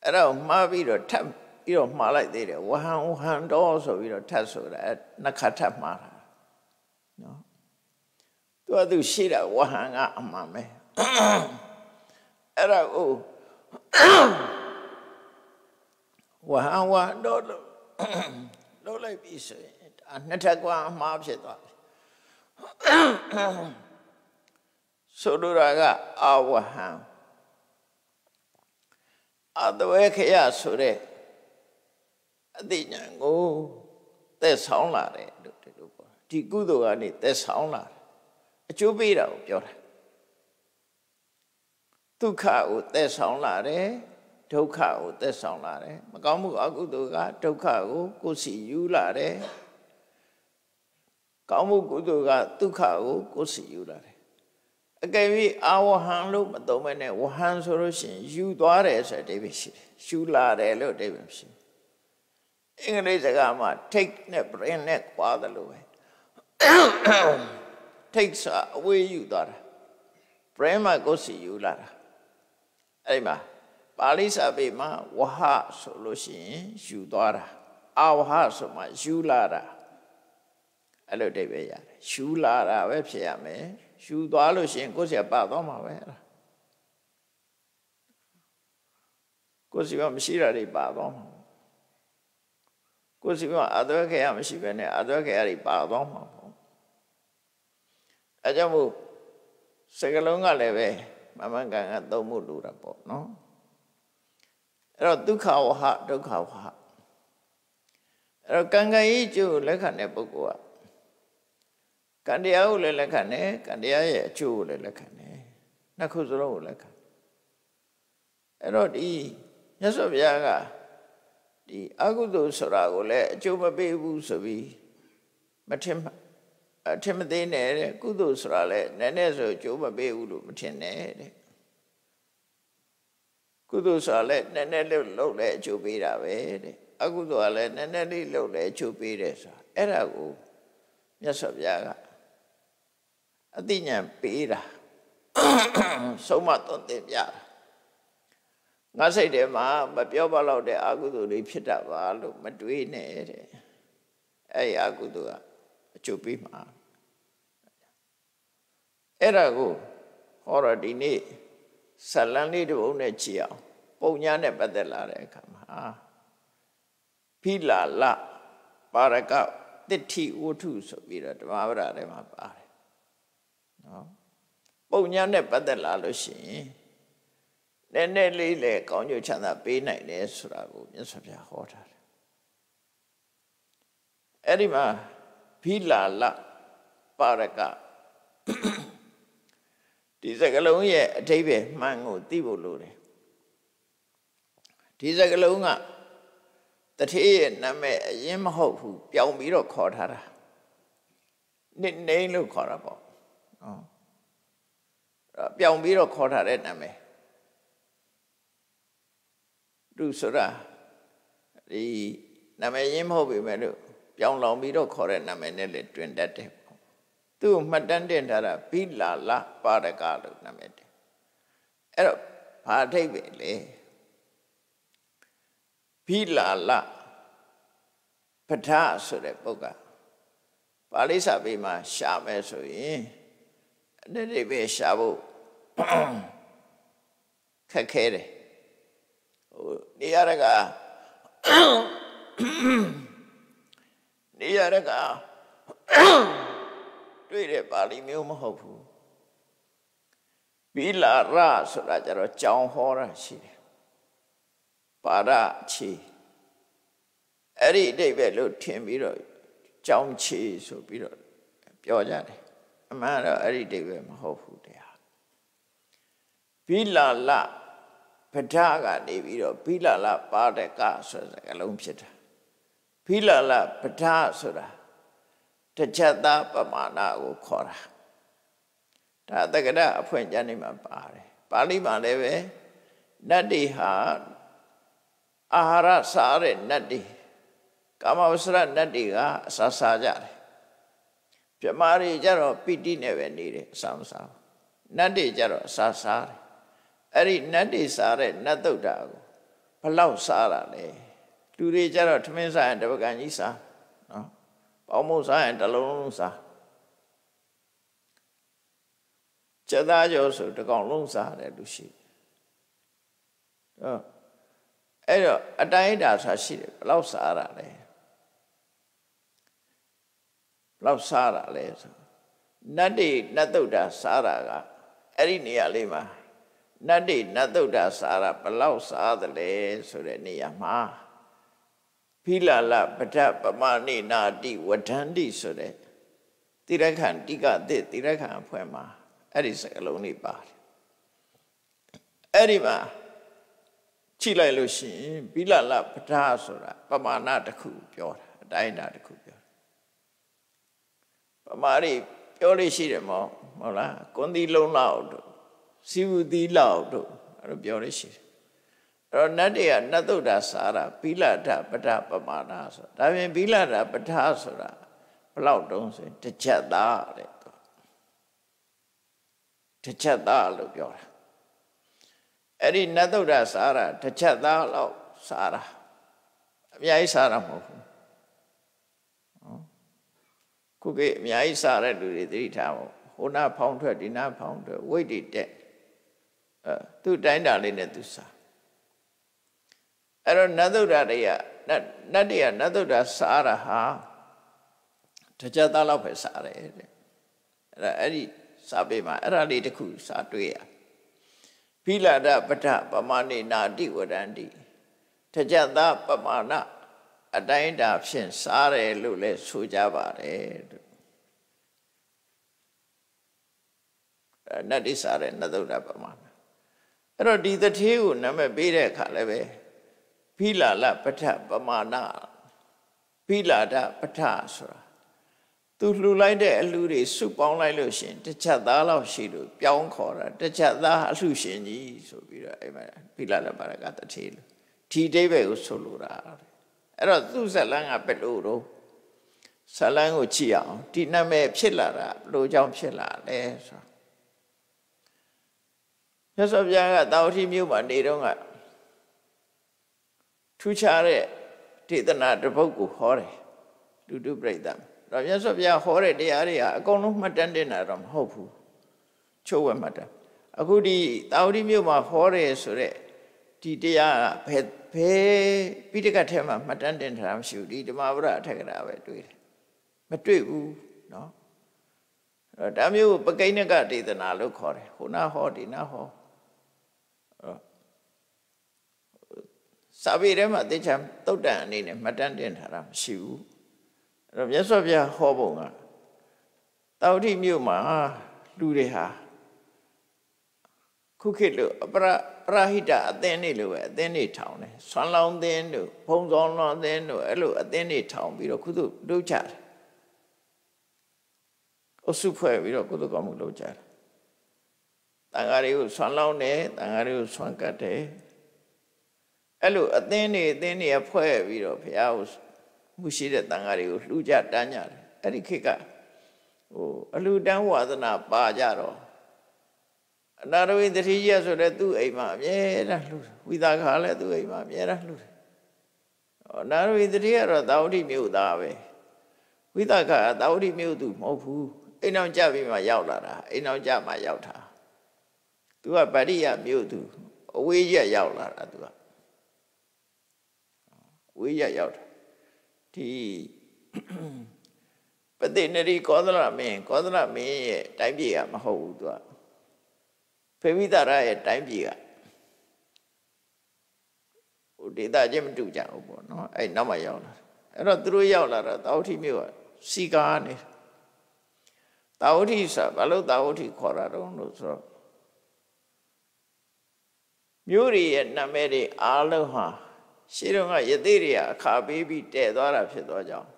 အဲ့တော့မှားပြီးတော့ထပ်ပြီးတော့မှားလိုက်သေးတယ်ဝဟံဝဟံတော်ဆိုပြီးတော့ထပ်ဆိုတာနှစ်ခါထပ်မှားတာနော်သူကသူရှိတာဝဟံကအမှန်ပဲအဲ့ဒါကိုဝဟံဝဟံတော်လို့လို့လိုက်ပြီဆိုရင်ဒါနှစ်ထပ်ကွာအမှားဖြစ်သွားပြီ ဆိုလိုတာကအဝဟံအတဝေခယဆိုတဲ့အသိဉာဏ်ကိုသက်ဆောင်လာတယ်လို့ဒီလိုပြောဒီကုသိုလ်ကနေသက်ဆောင်လာတယ်အကျိုးပေးတာကိုပြောတာဒုက္ခကိုသက်ဆောင်လာတယ်ဒုက္ခကိုသက်ဆောင်လာတယ်မကောင်းမှုအကုသိုလ်ကဒုက္ခကိုကိုယ်စီယူလာတယ် ကောင်းမှုကုသိုလ်ကဒုက္ခကိုကိုယ်စီယူလာတယ်အကယ်၍အာဝဟံလို့မသုံးမနဲ့ဝဟံဆိုလို့ရှိရင်ယူသွားတယ်ဆိုတဲ့အဓိပ္ပာယ်ရှိတယ်ယူလာတယ်လို့အဓိပ္ပာယ်ရှိတယ်အင်္ဂလိပ်စကားမှာ take နဲ့ bring နဲ့ကွာတယ်လို့ပဲ take ဆိုအဝေးယူသွားတာ bring မှာကိုယ်စီယူလာတာအဲ့ဒီမှာပါဠိစာပေမှာဝဟဆိုလို့ရှိရင်ယူသွားတာအဝဟဆိုမှယူလာတာ အဲ့လိုအဓိပ္ပာယ်ရတယ်ယူလာတာပဲဖြစ်ရမယ်ယူသွားလို့ရှိရင်ကိုယ်စီပါသွားမှာပဲအဲ့ဒါကိုယ်စီကမရှိတာတွေပါသွားမှာကိုယ်စီကအသွဲခဲရမရှိပဲနဲ့အသွဲခဲရတွေပါသွားမှာပေါ့အဲကြောင့်မို့စကလုံးကလည်းပဲမမကန်ကသုံးမှုလိုတာပေါ့နော်အဲ့တော့ဒုက္ခဝဟဒုက္ခဝဟအဲ့တော့ကံကံကြီးကျိုးလက်ခံတဲ့ပုဂ္ဂိုလ်က ကံတရားကိုလည်းလက်ခံတယ်ကံတရားရဲ့အကျိုးကိုလည်းလက်ခံတယ်နှစ်ခုစလုံးကိုလက်ခံအဲ့တော့ဒီမြတ်စွာဘုရားကဒီအကုသိုလ်ဆိုတာကိုလည်းအကျိုးမပေးဘူးဆိုပြီးမထင်အထင်မသေးနဲ့တဲ့ကုသိုလ်ဆိုတာလည်းနည်းနည်းဆိုအကျိုးမပေးဘူးလို့မထင်နဲ့တဲ့ကုသိုလ်ဆိုတာလည်းနည်းနည်းလေးလုပ်လဲအကျိုးပေးတာပဲတဲ့အကုသိုလ်ကလည်းနည်းနည်းလေးလုပ်လဲအကျိုးပေးတယ်ဆိုတာအဲ့ဒါကိုမြတ်စွာဘုရားက အသိဉာဏ်ပေးတာဆုံးမသွန်သင်ပြတာငါစိတ်ထဲမှာမပြောပါတော့တဲ့အကုသိုလ်တွေဖြစ်တာပါလို့မတွေးနဲ့တဲ့အဲ့ဒီအကုသိုလ်ကအကျိုးပေးမှာအဲ့ဒါကိုဟောတော့ဒီနေ့ဇလန်လေးတစ်ပုဒ်နဲ့ကြည့်အောင်ပုံညာနဲ့ပတ်သက်လာတဲ့အခါမှာဖိလာလပါရကတဋ္ဌိဝုထုဆိုပြီးတော့ဓမ္မပဒထဲမှာပါတယ် နော်ပုံညာနဲ့ပတ်သက်လာလို့ရှိရင်နည်းနည်းလေးလေကောင်းကျိုးချမ်းသာပေးနိုင်တယ်ဆိုတာကိုမြတ်စွာဘုရားဟောထားတယ်အဲ့ဒီမှာဖိလာလပါရကဒီစကလုံးရဲ့အထိပ္ပယ်မှန်ကိုသိဖို့လိုတယ်ဒီစကလုံးကတထေးရဲ့နာမည်အရင်မဟုတ်ဘူးပြောင်းပြီးတော့ခေါ်ထားတာနိနေလို့ခေါ်တာပေါ့ နော်ပြောင်းပြီးတော့ခေါ်ထားတဲ့နာမည်သူဆိုတာဒီနာမည်ရင်းမဟုတ်ပေမဲ့လို့ပြောင်းလောင်ပြီးတော့ခေါ်တဲ့နာမည်နဲ့လည်းတွင်တတ်တယ်ပေါ့သူ့ကိုမှတ်တမ်းတင်ထားတာဘိလာလပါရကလို့နာမည်တယ်အဲ့တော့ဘာအထိပ်ပဲလေဘိလာလပဋ္ဌဆိုတဲ့ပုဂ္ဂိုလ်ပါဠိစာပေမှာရှာမယ်ဆိုရင် အဲ့ဒီပဲရှာဖို့ခက်ခဲတယ်ဟိုနေရကနေရကတွေ့တဲ့ပါဠိမျိုးမဟုတ်ဘူးဘီလာရဆိုတာကြတော့ကြောင်ဟောတာရှိတယ်ပါရချီအဲ့ဒီအတိတ်ပဲလို့ထင်ပြီးတော့ကြောင်ချီဆိုပြီးတော့ပြောကြတယ် အမှန်တော့အဲ့ဒီအတိတ်ပဲမဟုတ်ဘူးတရားဘီလာလပဒကနေပြီးတော့ဘီလာလပါဒကဆိုတဲ့စကားလုံးဖြစ်တာဘီလာလပဒဆိုတာတချက်သားပမာဏကိုခေါ်တာဒါတက္ကရာအဖွင့်ကျမ်းနေမှာပါတယ်ပါဠိမှာလည်းပဲနတ်တွေဟာအာဟာရစားတဲ့နတ်တွေကာမဝဆရနတ်တွေကအစာစားကြတယ် ပြမာတွေကြတော့ပိဋိနဲ့ပဲနေတယ်အစာမစားနတ်တွေကြတော့အစာစားတယ်အဲ့ဒီနတ်တွေစားတဲ့နတ်တုတ်တာကိုဘလောက်စားတာလဲလူတွေကြတော့ထမင်းစားရင်တပကံကြီးစားနော်ပေါင်းမို့စားရင်တစ်လုံးလုံးစားကျက်သားကျော်ဆိုတကောင်လုံးစားတယ်လူရှိတယ်အဲ့တော့အတိုင်းအတာဆိုရှိတယ်ဘယ်လောက်စားရလဲဘယ် လောက်စားရလဲဆိုနတ်တွေနတ်တုတ်တာစားတာကအဲ့ဒီနေရာလေးမှာနတ်တွေနတ်တုတ်တာစားတာဘယ်လောက်စားသလဲဆိုတဲ့နေရာမှာဖိလာလပဒပမနိနာတိဝဒန္တိဆိုတဲ့တိရခန္တိကသစ်တိရခန္အဖွဲ့မှာအဲ့ဒီစကလုံးလေးပါတယ်အဲ့ဒီမှာကြည့်လိုက်လို့ရှိရင်ဘိလလပဒဆိုတာပမာဏတစ်ခုပြောတာအတိုင်းအတာတစ်ခု ပြောပမာရိပြောလို့ရှိတယ်မောဟုတ်လားကွန်သီလုံးလောက်တို့စီဝသီလောက်တို့အဲ့လိုပြောလို့ရှိတယ်အဲ့တော့နတ်တွေကနတ်သုဒ္ဓစားတာဘိလဒပဒပမာဏဆိုဒါပြင်ဘိလဒပဒဆိုတာဘလောက်တုံးဆိုရင်တစ်ချက်သားတဲ့တစ်ချက်သားလို့ပြောတာအဲ့ဒီနတ်သုဒ္ဓစားတာတစ်ချက်သားလောက်စားတာအများကြီးစားတာမဟုတ်ဘူး ခုကအများကြီးစားတဲ့လူတွေသတိထားဖို့ဟိုနာဖောင်းထွက်ဒီနာဖောင်းထွက်ဝိတ်တွေတက်အဲသူ့တိုင်းတာလေးနဲ့သူစားအဲ့တော့နတ်သုဒ္ဓတွေကနတ်တွေကနတ်သုဒ္ဓစားတာဟာတစ်ချက်သားလောက်ပဲစားတယ်တဲ့အဲ့ဒါအဲ့ဒီစာပေမှာအဲ့ဒါလေးတစ်ခုစာတွေ့ရဖိလာဒပဋ္ဌပမာဏိနာတိဝရန္တိတကြသာပမာဏ အတိုင်းတာဖြင့်စားတယ်လို့လည်းဆိုကြပါတယ်တို့နတ်တိစားတယ်နတ်သုဒ္ဓပမာဏအဲ့တော့ဒီတထေးကိုနာမည်ပေးတဲ့အခါလည်းပဲဖိလာလပဋ္ဌပမာဏဖိလာဒပဋ္ဌဆိုတာသူလှူလိုက်တဲ့အလှူတွေစုပေါင်းလိုက်လို့ရှင်တစ်ချက်သားလောက်ရှိလို့ပြောင်းခေါ်တာတစ်ချက်သားအလှူရှင်ကြီးဆိုပြီးတော့အဲ့မှာဖိလာလပါရကတထေးလို့ဒီအိဗယ်ကိုဆိုလိုတာ အဲ့တော့သူ့ဇလန်းကဘယ်လိုတော့ဇလန်းကိုကြည့်အောင်ဒီနာမည်ဖြစ်လာတာဘလို့ကြောင့်ဖြစ်လာလဲဆိုမြတ်စွာဘုရားကတာဝတိမြို့မှာနေတော့ကထူးခြားတဲ့ဒေသနာတစ်ပုဒ်ကိုဟောတယ်လူတုပြိတ္တတော့မြတ်စွာဘုရားဟောတဲ့တရားတွေဟာအကုန်လုံးမှတ်တမ်းတင်တာတော့မဟုတ်ဘူးချိုးဝဲမှတ်တမ်းအခုဒီတာဝတိမြို့မှာဟောတယ်ဆိုတဲ့ ဒီတရားကဘယ်ဘယ်ပိဋကတ်ထဲမှာမှတ်တမ်းတင်ထားမရှိဘူးဒီဓမ္မပဒအထက်ကရာပဲတွေ့တယ်မတွေ့ဘူးเนาะအဲ့ဒါမျိုးပကိဏကဒေသနာလို့ခေါ်တယ်ဟိုနာဟောဒီနာဟောစာပေထဲမှာသိချာတုတ်တန်အနေနဲ့မှတ်တမ်းတင်ထားတာမရှိဘူးအဲ့တော့မြတ်စွာဘုရားဟောပုံကတောဋ္ဌိမြို့မှာလူတွေဟာခုခေတ်လို့အပရ ပရဟိတအသင်းတွေလို့ပဲအသင်းတွေထောင်တယ်ဆွမ်းလောင်းသင်းတို့ဘုံဆောင်လောင်းသင်းတို့အဲ့လိုအသင်းတွေထောင်ပြီးတော့ကုသလုပ်ကြတယ်အစုဖွဲ့ပြီးတော့ကုသကောင်းမှုလုပ်ကြတယ်တန်ဃာတွေကိုဆွမ်းလောင်းတယ်တန်ဃာတွေကိုဆွမ်းကတ်တယ်အဲ့လိုအသင်းတွေအသင်းတွေဖွဲ့ပြီးတော့ဘုရားကိုမှုရှိတဲ့တန်ဃာတွေကိုလှူကြတန်းကြတယ်အဲ့ဒီခေတ်ကဟိုအလှူတန်းဝါသနာပါကြတော့ အနာရဝိတတိယဆိုတဲ့သူ့အိမ်မှာအမြဲတမ်းလှူဝိသခါလည်းသူ့အိမ်မှာအမြဲတမ်းလှူတယ်အနာရဝိတတိယတော့တာဝတိမြို့သားပဲဝိသခါတာဝတိမြို့သူမဟုတ်ဘူးအိမ်အောင်ကြပြီးမှရောက်လာတာအိမ်အောင်ကြမှရောက်တာသူကဗရိယမြို့သူဩအဝေးရရောက်လာတာသူကဝေးရရောက်တာဒီပတိနရီကောသလမင်းကောသလမင်းရဲ့တိုင်းပြည်ကမဟုတ်ဘူးသူက ဖေဝိသရရဲ့တိုင်းပြည်ကဟိုဒေတာချင်းမတူကြဘူးပေါ့နော်အဲ့နောက်မှရောက်လာအဲ့တော့သူတို့ရောက်လာတော့တာဝတိမြို့ကစီကားနေတာဝတိဆိုတာဘာလို့တာဝတိခေါ်တာတော့လို့ဆိုတော့မြို့ရရဲ့နာမည်တွေအားလုံးဟာရှင်းတော့ကယသိတွေကအခါပေးပြီးတည်သွားတာဖြစ်သောကြောင့်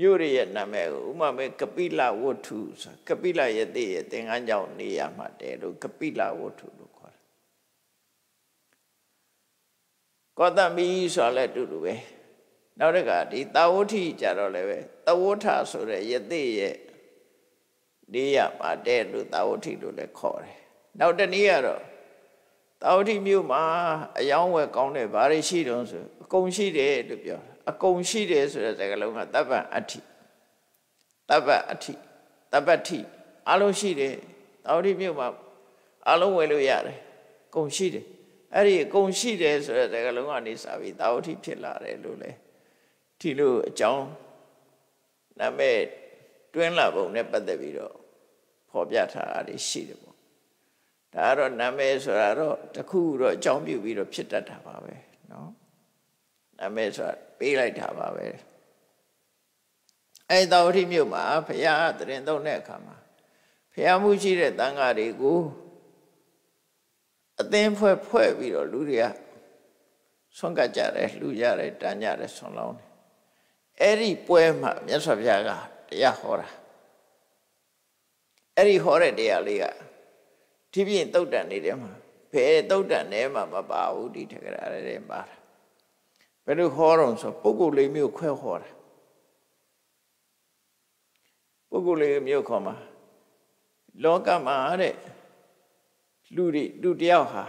မြို့ရရဲ့နာမည်ကိုဥမာမဲကပိလဝတ္ထုဆိုကပိလယသိရဲ့သင်္ကန်းကြောင့်နေရမှာတည်လို့ကပိလဝတ္ထုလို့ခေါ်တယ်ကောတမီဆိုတာလည်းအတူတူပဲနောက်တစ်ခါဒီတာဝဋ္ဌိကြတော့လည်းပဲတဝဋ္ဌဆိုတဲ့ယသိရဲ့နေရမှာတည်လို့တာဝဋ္ဌိလို့လည်းခေါ်တယ်နောက်တနည်းကတော့တာဝတိမြို့မှာအယောင်းဝယ်ကောင်းတဲ့ဘာတွေရှိတုံးဆိုအကုန်ရှိတယ်လို့ပြော အကုန်ရှိတယ်ဆိုတဲ့စကားလုံးကတပ္ပအဋ္ဌိတပ္ပအဋ္ဌိတပ္ပဋ္ဌိအလုံးရှိတယ်တာဝတိမြို့မှာအလုံးဝယ်လို့ရတယ်ကုန်ရှိတယ်အဲ့ဒီကုန်ရှိတယ်ဆိုတဲ့စကားလုံးကနေစပြီးတာဝတိဖြစ်လာတယ်လို့လေဒီလိုအကြောင်းနာမည်တွင်းလာပုံနဲ့ပတ်သက်ပြီးတော့ဖော်ပြထားတာတွေရှိတယ်ပေါ့ဒါကတော့နာမည်ဆိုတာတော့တခုတော့အကြောင်းပြုပြီးတော့ဖြစ်တတ်တာပါပဲ နာမည်ဆိုတာပေးလိုက်တာပါပဲအဲတော်ရိမြို့မှာဘုရားတရင်သုံးတဲ့အခါမှာဘုရားမှုရှိတဲ့တန်ဃာတွေကိုအသင်းဖွဲ့ဖွဲ့ပြီးတော့လူတွေကဆွန့်ကပ်ကြတယ်လှူကြတယ်တန်းကြတယ်ဆွန့်လောင်းတယ်အဲ့ဒီပွဲမှာမြတ်စွာဘုရားကတရားဟောတာအဲ့ဒီဟောတဲ့တရားလေးကဒီပြင်တုတ်တန်နေတယ်မှာဘယ်တုတ်တန်ထဲမှာမပါဘူးဒီထက္ကရာထဲမှာဘ ယ်လိုဟောတော့ဆိုပုဂ္ဂိုလ်လေးမျိုးခွဲဟောတာပုဂ္ဂိုလ်လေးမျိုးခေါ်မှာလောကမှာတဲ့လူတွေလူတယောက်ဟာ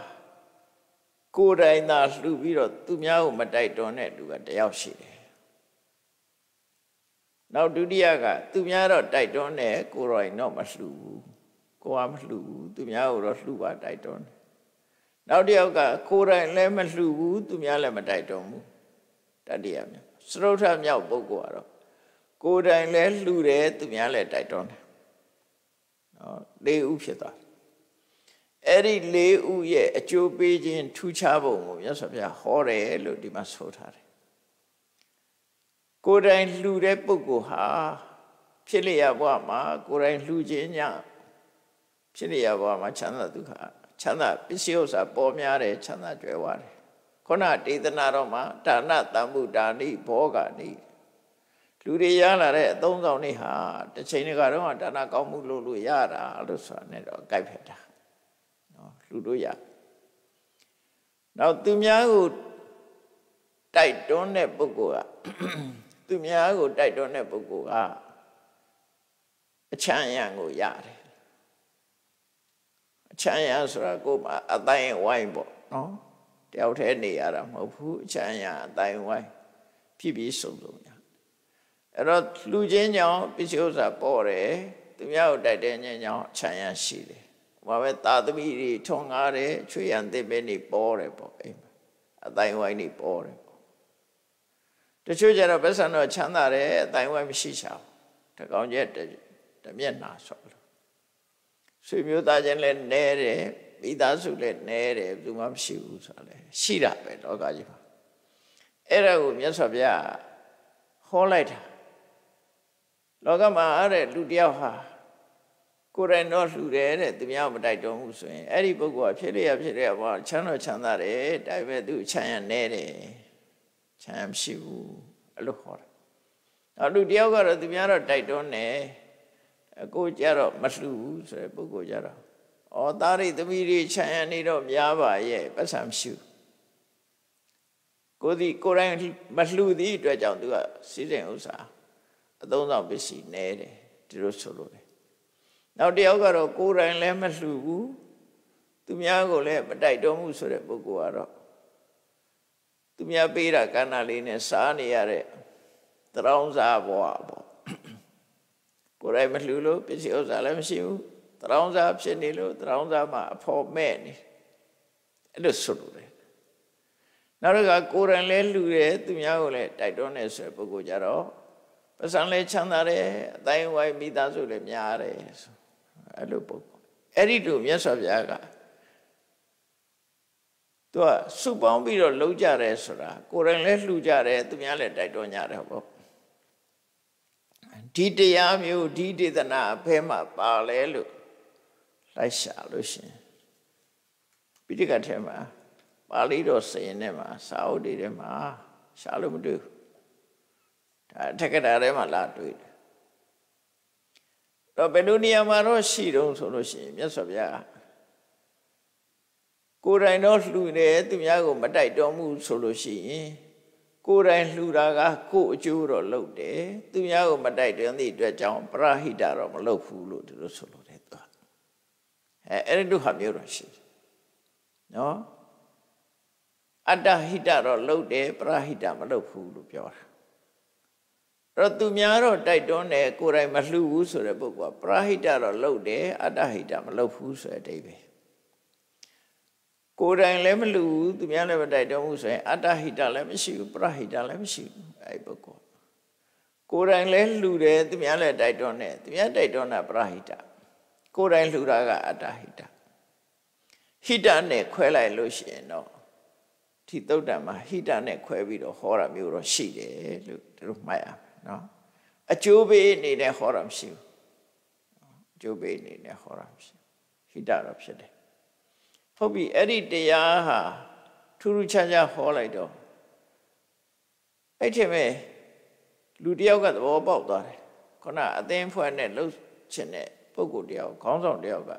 ကိုယ်တိုင်သာလှူပြီးတော့သူများကိုမတိုက်တွန်းတဲ့လူကတယောက်ရှိတယ်နောက်ဒုတိယကသူများတော့တိုက်တွန်းတယ်ကိုယ်တော်ရင်တော့မလှူဘူးကိုကမလှူဘူးသူများကိုတော့လှူပါတိုက်တွန်းတယ်နောက်တစ်ယောက်ကကိုယ်တိုင်လည်းမလှူဘူးသူများလည်းမတိုက်တွန်းဘူး တတိယမြောက်စရုထမြောက်ပုဂ္ဂိုလ်ကတော့ကိုယ်တိုင်လည်းလှူတယ်သူများလည်းတိုက်တွန်းတယ်နော်လေးဦးဖြစ်သွားအဲ့ဒီလေးဦးရဲ့အကျိုးပေးခြင်းထူးခြားပုံကိုမြတ်စွာဘုရားဟောတယ်လို့ဒီမှာဆိုထားတယ်ကိုယ်တိုင်လှူတဲ့ပုဂ္ဂိုလ်ဟာဖြစ်လျက်ဘဝမှာကိုယ်တိုင်လှူခြင်းညဖြစ်နေရဘဝမှာချမ်းသာဒုက္ခချမ်းသာပစ္စည်းဥစ္စာပေါ်များတယ်ချမ်းသာကြွယ်ဝတယ် ခုနဒေသနာတော်မှာဒါနတမ္မှုဒါနိဘောဂနိလူတွေရလာတဲ့အသုံးဆောင်တွေဟာတစ်ချိန်တကတော့ဒါနကောင်းမှုလုပ်လို့ရတာလို့ဆိုတာနဲ့တော့ကြိုက်ဖက်တာနော်လူတို့ရနောက်သူများကိုတိုက်တွန်းတဲ့ပုဂ္ဂိုလ်ကသူများကိုတိုက်တွန်းတဲ့ပုဂ္ဂိုလ်ကအချမ်းရံကိုရတယ်အချမ်းရဆိုတာကိုယ်မှာအတိုင်းဝိုင်းပေါ့နော် တယောက်တည်းနေရတာမဟုတ်ဘူးအချမ်းရအတိုင်းဝိုင်းဖြစ်ပြီးစုံစုံရအဲ့တော့လူချင်းကြောင့်ပစ္စည်းဥစ္စာပေါ်တယ်သူများကိုတိုက်တဲ့ညင်ကြောင့်အချမ်းရရှိတယ်ဟောပဲသာသမီတွေထွန်ကားတယ်ချွေရန်သစ်ပဲနေပေါ်တယ်ပေါ့အိမ်အတိုင်းဝိုင်းနေပေါ်တယ်ပေါ့တချို့ကျတော့ဘက်ဆန်တော့ချမ်းသာတယ်အတိုင်းဝိုင်းမရှိချဘူးတကောင်ကျက်တမျက်နာဆိုလို့ဆွေမျိုးသားချင်းလည်းနဲတယ် မိသားစုလည်းနဲတယ်ဘူးမှမရှိဘူးဆိုတာလေရှိတာပဲလောကကြီးမှာအဲ့ဒါကိုမြတ်စွာဘုရားဟောလိုက်တာလောကမှာအဲ့တဲ့လူတယောက်ဟာကိုယ်တိုင်တော့လှူတယ်တဲ့သူများမတိုက်တွန်းဘူးဆိုရင်အဲ့ဒီပုဂ္ဂိုလ်ကဖြစ်ရဖြစ်ရဘာချမ်းတော့ချမ်းသာတယ်ဒါပေမဲ့သူချမ်းရနဲတယ်ချမ်းမရှိဘူးအဲ့လိုဟောတာနောက်လူတယောက်ကတော့သူများတော့တိုက်တွန်းတယ်အကိုကြတော့မလှူဘူးဆိုတဲ့ပုဂ္ဂိုလ်ကြတော့ ဩသားရိသမီးတွေခြံရနေတော့များပါရဲ့ပတ်စံမရှိဘူးကိုဒီကိုယ်တိုင်မလှူသည့်အတွက်ကြောင့်သူကစီးစိမ်ဥစ္စာအသုံးဆောင်ပစ္စည်းနဲတယ်ဒီလိုဆိုလို့လေနောက်တယောက်ကတော့ကိုယ်တိုင်လည်းမလှူဘူးသူများကိုလည်းမတိုက်တော့ဘူးဆိုတဲ့ပုဂ္ဂိုလ်ကတော့သူများပေးတာကဏ္ဍလေးနဲ့စားနေရတဲ့တရောင်းစားဘဝပေါ့ကိုယ်တိုင်မလှူလို့ပစ္စည်းဥစ္စာလည်းမရှိဘူး တရောင်းစားဖြစ်နေလို့တရောင်းစားမှာအဖို့မဲ့နေအဲ့လိုဆိုလို့တယ်နောက်တစ်ခါကိုယ်တိုင်လဲလှူတယ်သူများကိုလည်းတိုက်တွန်းနေဆိုပုဂ္ဂိုလ်ကြတော့ပစံလဲချမ်းသာတယ်အတိုင်းဝိုင်းမိသားစုလည်းများတယ်ဆိုအဲ့လိုပုဂ္ဂိုလ်အဲ့ဒီလိုမြတ်စွာဘုရားကသူကစုပေါင်းပြီးတော့လှုပ်ကြတယ်ဆိုတာကိုယ်တိုင်လဲလှူကြတယ်သူများလည်းတိုက်တွန်းကြတယ်ပေါ့ဒီတရားမျိုးဒီဒေသနာအဖဲမှာပါလဲလို့ လိုက်ရှာလို့ရှင်ပိဋကတ်ထဲမှာပါဠိတော်စရင်ထဲမှာစာအုပ်တွေထဲမှာရှာလို့မတွေ့ဘူးဒါထက်ကတာထဲမှာလာတွေ့တယ်တော့ဘယ်လိုနေရာမှာတော့ရှိတုံးဆိုလို့ရှိရင်မြတ်စွာဘုရားကိုယ်တိုင်တော့လှူတယ်သူများကိုမတိုက်တော်မူဆိုလို့ရှိရင်ကိုယ်တိုင်လှူတာကကိုယ်အကျိုးတော့လုပ်တယ်သူများကိုမတိုက်တော်သည့်အတွက်ကြောင့်ပရဟိတတော့မလုပ်ဘူးလို့သူတို့ဆိုလို့တယ်သူ အဲအဲ့ဒီလိုဟာမျိုးတော့ရှိတယ်နော်အတ္တဟိတတော့လုပ်တယ်ပရဟိတမလုပ်ဘူးလို့ပြောတာတော့သူများတော့တိုက်တွန်းတယ်ကိုယ်တိုင်မလှူဘူးဆိုတဲ့ပုဂ္ဂိုလ်ကပရဟိတတော့လုပ်တယ်အတ္တဟိတမလုပ်ဘူးဆိုတဲ့အဓိပ္ပာယ်ကိုယ်တိုင်လည်းမလှူဘူးသူများလည်းမတိုက်တွန်းဘူးဆိုရင်အတ္တဟိတလည်းမရှိဘူးပရဟိတလည်းမရှိဘူးအဲ့ပုဂ္ဂိုလ်ကိုယ်တိုင်လည်းလှူတယ်သူများလည်းတိုက်တွန်းတယ်သူများတိုက်တွန်းတာပရဟိတ ကိုယ်တိုင်လှူတာကအတ္တဟိတဟိတနဲ့ခွဲလိုက်လို့ရှိရင်တော့ဒီသုတ်တံမှာဟိတနဲ့ခွဲပြီးတော့ဟောတာမျိုးတော့ရှိတယ်လို့တို့မှတ်ရမယ်နော်အကျိုးပေးအနေနဲ့ဟောတာမရှိဘူးအကျိုးပေးအနေနဲ့ဟောတာမရှိဟိတတော့ဖြစ်တယ်ဟုတ်ပြီအဲ့ဒီတရားဟာထူးထူးခြားခြားဟောလိုက်တော့အဲ့ဒီမဲ့လူတယောက်ကသဘောပေါက်သွားတယ်ခုနအသင်းဖွဲ့နဲ့လှုပ်ချင်တဲ့ ပုဂ္ဂိုလ်တယောက်ခေါင်းဆောင်တယောက်က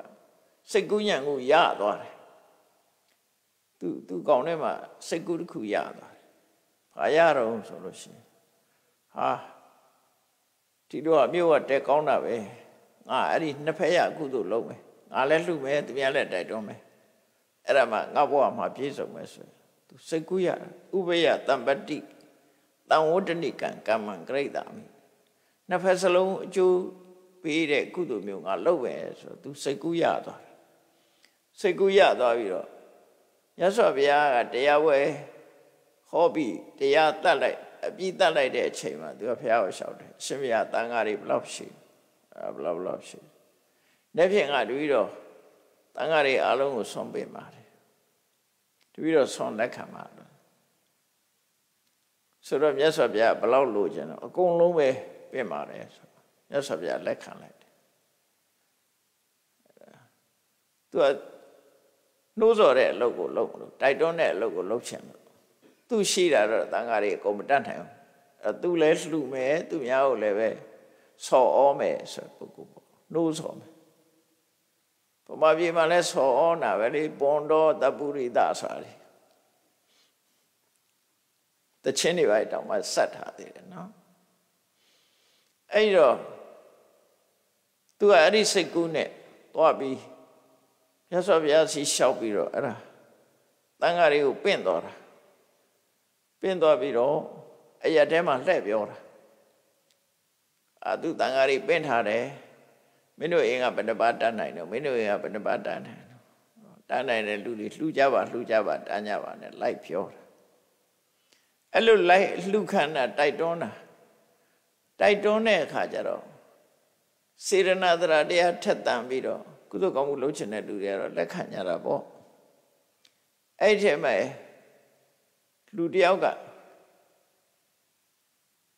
စိတ်ကူးညံကိုရသွားတယ်သူသူကောင်းထဲမှာစိတ်ကူးတစ်ခုရသွားတယ်ဘာရတော့ဆိုလို့ရှိရင်ဟာဒီတော့အမျိုးကတဲကောင်းတာပဲငါအဲ့ဒီနှစ်ဖက်ရကုသိုလ်လုပ်မယ်ငါလည်းလှူမယ်သူများလည်းတိုက်တွန်းမယ်အဲ့ဒါမှငါဘဝမှာပြည့်စုံမယ်ဆိုရင်သူစိတ်ကူးရဥပယတံပတိတံဝတ္တနိကံကမ္မံဂရိတာမိနှစ်ဖက်စလုံးအကျိုး ပေးတဲ့ကုသိုလ်မျိုးငါလုပ်ပဲဆိုသူစိတ်ကူးရသွားတယ်စိတ်ကူးရသွားပြီးတော့ရသော်ဘုရားကတရားဝဲဟောပြီးတရားတတ်လိုက်အပြည့်တတ်လိုက်တဲ့အချိန်မှာသူကဘုရားကိုလျှောက်တယ်ရှင်ဘုရားတန်ဃာတွေဘလောက်ရှိအဲဘလောက်ဘလောက်ရှိလက်ဖြင့်ကတပည့်တော်တန်ဃာတွေအားလုံးကိုဆွန်ပေးပါတယ်တပည့်တော်ဆွန်လက်ခံပါတယ်ဆိုတော့မြတ်စွာဘုရားဘလောက်လိုချင်တော့အကုန်လုံးပဲပြင်ပါတယ်ဆို မြတ်စွာဘုရားလက်ခံလိုက်တယ်သူကနှိုးစော်တဲ့အလုပ်ကိုလုပ်လို့တိုက်တွန်းတဲ့အလုပ်ကိုလုပ်ချင်လို့သူရှိတာတော့တန်ဃာတွေအကုန်မတတ်နိုင်ဘူးအဲသူလည်းလှူမယ်သူများကိုလည်းပဲဆော်ဩမယ်ဆိုပုဂ္ဂိုလ်ပေါ့နှိုးဆော်မယ်ပမာပြေမှာလည်းဆော်ဩနာပဲလေပွန်တော်တပုရိသဆိုတာလေတချင်းတွေပဲတောင်မှဆက်ထားသေးတယ်နော်အဲ့တော့ သူကအဲ့ဒီစိတ်ကူးနဲ့သွားပြီးမြတ်စွာဘုရားစီလျှောက်ပြီးတော့အဲ့ဒါတန်ဃာတွေကိုပင့်တော်တာပင့်တော်ပြီးတော့အရက်ထဲမှာလှည့်ပြောတာအာသူတန်ဃာတွေပင့်ထားတယ်မင်းတို့အိမ်ကဘယ်နှပါတန်းနိုင်တော့မင်းတို့အိမ်ကဘယ်နှပါတန်းနိုင်တော့တန်းနိုင်တဲ့လူတွေလှူကြပါလှူကြပါတန်းကြပါနဲ့လိုက်ပြောတာအဲ့လိုလိုက်လှူခန္ဓာတိုက်တွန်းတာတိုက်တွန်းတဲ့အခါကျတော့ စေရနာတရာတရားထက်တန်ပြီးတော့ကုသိုလ်ကောင်းမှုလုပ်ချင်တဲ့လူတွေကတော့လက်ခံကြတာပေါ့အဲ့ဒီမှာလူတယောက်က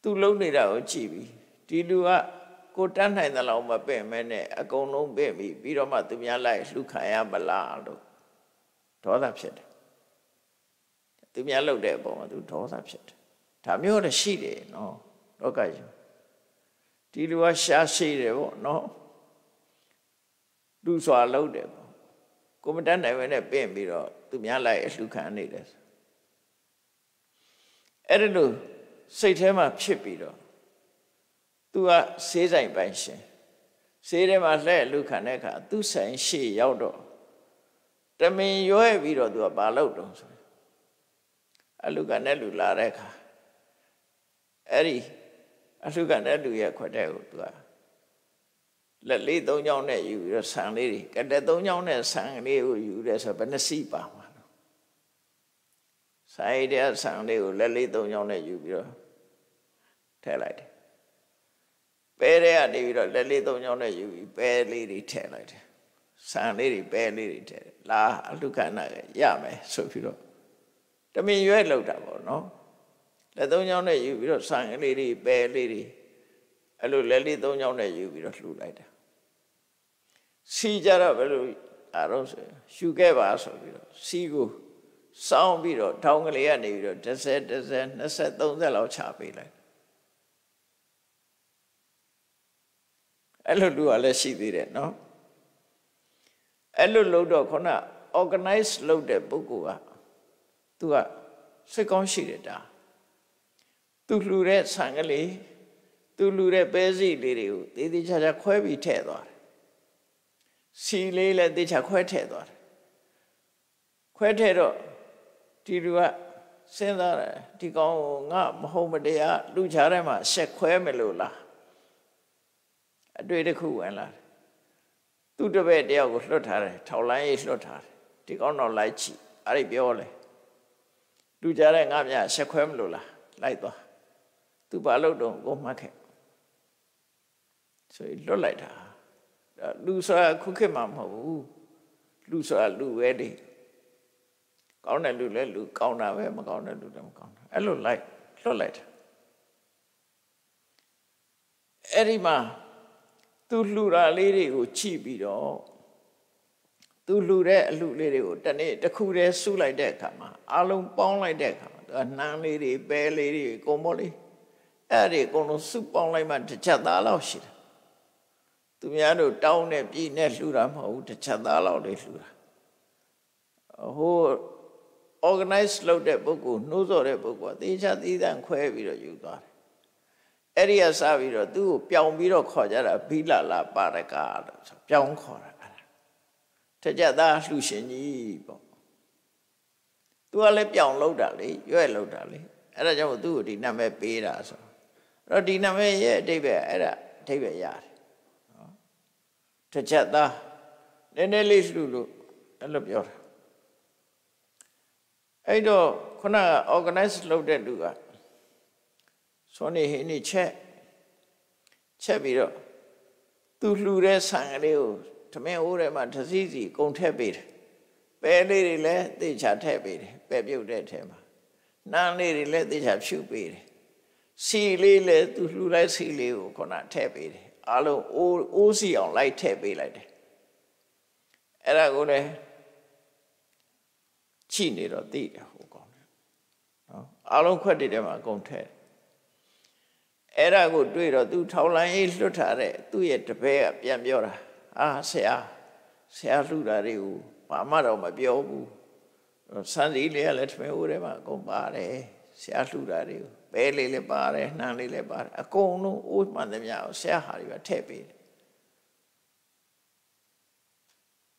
သူလုံးနေတာကိုကြည့်ပြီးဒီလူကကိုတန်းနိုင်တဲ့လောက်မပဲ့မဲနဲ့အကုန်လုံးပဲ့ပြီးပြီးတော့မှသူများလိုက်လှူခံရမလားလို့ဒေါသဖြစ်တယ်သူများလှုပ်တဲ့အပေါ်မှာသူဒေါသဖြစ်တယ်ဒါမျိုးတော့ရှိတယ်နော်လောကကြီး ဒီလူကရှားရှိတယ်ပေါ့နော်လူစွာလုံးတယ်ပေါ့ကိုမတတ်နိုင်ဘဲနဲ့ပြင်ပြီးတော့သူများလိုက်အလှခံနေတယ်အဲ့ဒါလို့စိတ်ထဲမှာဖြစ်ပြီးတော့သူကဆေးဆိုင်ပိုင်ရှင်ဆေးထဲမှာလှဲ့လူခံတဲ့အခါသူဆိုင်ရှေ့ရောက်တော့တမင်ရွဲပြီးတော့သူကဘာလုပ်တော့ဆိုအလူကနဲ့လူလာတဲ့အခါအဲ့ဒီ အလူကနဲ့လူရဲ့ခွက်တဲ့ကိုသူကလက်လေးသုံးချောင်းနဲ့ယူပြီးတော့ဆံလေးတွေကတက်သုံးချောင်းနဲ့ဆံလေးကိုယူတယ်ဆိုဘယ်နှစီပါမှာဆိုင်တဲ့ဆံလေးကိုလက်လေးသုံးချောင်းနဲ့ယူပြီးတော့ထည့်လိုက်တယ်ပဲတဲ့ကနေပြီးတော့လက်လေးသုံးချောင်းနဲ့ယူပြီးပဲလေးတွေထည့်လိုက်တယ်ဆံလေးတွေပဲလေးတွေထည့်လာအလူခဏရမယ်ဆိုပြီးတော့တမင်ရွဲ့လောက်တာပေါ့နော် လက်သုံးချောင်းနဲ့ယူပြီးတော့ဆံလေးတွေပဲလေးတွေအဲ့လိုလက်လေးသုံးချောင်းနဲ့ယူပြီးတော့လှူလိုက်တာစီကြတော့ဘယ်လိုအားလုံးဆိုရှူခဲ့ပါဆိုပြီးတော့စီကိုစောင်းပြီးတော့ထောင်းကလေးကနေပြီးတော့10 10 20 30လောက်ချပေးလိုက်အဲ့လိုလူကလည်းရှိသေးတယ်နော်အဲ့လိုလုပ်တော့ခုန organize လုပ်တဲ့ပုဂ္ဂိုလ်ကသူကစိတ်ကောင်းရှိတယ်ဒါ သူလှူတဲ့ဆံကလေးသူလှူတဲ့ပဲစီလေးတွေကိုသေးသေးချာချာခွဲပြီးထည့်သွားတယ်စီလေးလည်းသေချာခွဲထည့်သွားတယ်ခွဲထည့်တော့ဒီလူကစဉ်းစားတယ်ဒီကောင်ငါမဟုတ်မတရားလူချားထဲမှာရှက်ခွဲမလို့လားအတွေ့တစ်ခုဝင်လာတယ်သူတပည့်တယောက်ကိုလွတ်ထားတယ်ထောက်လိုင်းရေးလွတ်ထားတယ်ဒီကောင်တော့လိုက်ချီအဲ့ဒီပြောလေလူချားတဲ့ငါမြရှက်ခွဲမလို့လားလိုက်သွား သူဘာလို့တော့ကိုမှတ်ခဲ့ဆိုလွတ်လိုက်တာလူဆိုတာခုခေတ်မှာမဟုတ်ဘူးလူဆိုတာလူပဲလေကောင်းတဲ့လူလည်းလူကောင်းတာပဲမကောင်းတဲ့လူလည်းမကောင်းတာအဲ့လိုလိုက်လွတ်လိုက်တာအဲ့ဒီမှာသူလှူတာလေးတွေကိုချိပြီးတော့သူလှူတဲ့အလှလေးတွေကိုတနေ့တစ်ခုတည်းစုလိုက်တဲ့အခါမှာအလုံးပေါင်းလိုက်တဲ့အခါမှာသူကနှမ်းလေးတွေပဲလေးတွေကုန်မောလေး အဲ့ဒီအကုန်လုံးစုပေါင်းလိုက်မှတစ်ချက်သားလောက်ရှိတယ်သူများတို့တောင်းနဲ့ပြည်နဲ့လှူတာမဟုတ်ဘူးတစ်ချက်သားလောက်လေးလှူတာဟို organize လုပ်တဲ့ပုဂ္ဂိုလ်နှိုးဆော်တဲ့ပုဂ္ဂိုလ်သေချာသီးသန့်ခွဲပြီးတော့ယူသွားတယ်အဲ့ဒီကစပြီးတော့သူ့ကိုပြောင်ပြီးတော့ခေါ်ကြတာဘိလလာပါရကလို့ဆိုပြောင်းခေါ်တာအဲ့ဒါတကြသားလှူရှင်ကြီးပေါ့သူကလည်းပြောင်လောက်တာလေရွဲ့လောက်တာလေအဲ့ဒါကြောင့်သူ့ကိုဒီနာမည်ပေးတာဆိုအဲ့ တော့ဒီနာမည်ရဲ့အတိတ်ပဲအဲ့ဒါအတိတ်ပဲရတယ်နော်တကြသားနည်းနည်းလေးလှူလို့အဲ့လိုပြောတာအဲ့တော့ခုနက organize လုပ်တဲ့လူကစောနေဟင်းနေချက်ချက်ပြီးတော့သူလှူတဲ့ဆံကလေးကိုထမင်းအိုးထဲမှာတစည်းစီကုန်ထည့်ပေးတယ်ပဲလေးတွေလည်းသေချာထည့်ပေးတယ်ပဲပြုတ်တဲ့ထဲမှာနန်းလေးတွေလည်းသေချာဖြူပေးတယ် စီလေးလည်းသူလှူလိုက်စီလေးကိုခုနထည့်ပေးတယ်အလုံးအိုးအိုးစီအောင်လိုက်ထည့်ပေးလိုက်တယ်အဲ့ဒါကိုလည်းချိနေတော့သိတယ်ဟိုကောင်နော်အလုံးခွက်တွေထဲမှာအကုန်ထည့်အဲ့ဒါကိုတွေ့တော့သူထောင်လိုင်းရေးလွတ်ထားတဲ့သူ့ရဲ့တပည့်ကပြန်ပြောတာအာဆရာဆရာလှူတာတွေကိုဘာမှတော့မပြောဘူးစံစည်းလေးကလည်းထမင်းဦးထဲမှာအကုန်ပါတယ်ဆရာလှူတာတွေကို ပဲလေးလည်းပါတယ်နှမ်းလေးလည်းပါတယ်အကုန်လုံးအိုးမှန်သမျှကိုဆရာဟာတွေကထည့်ပေးတယ်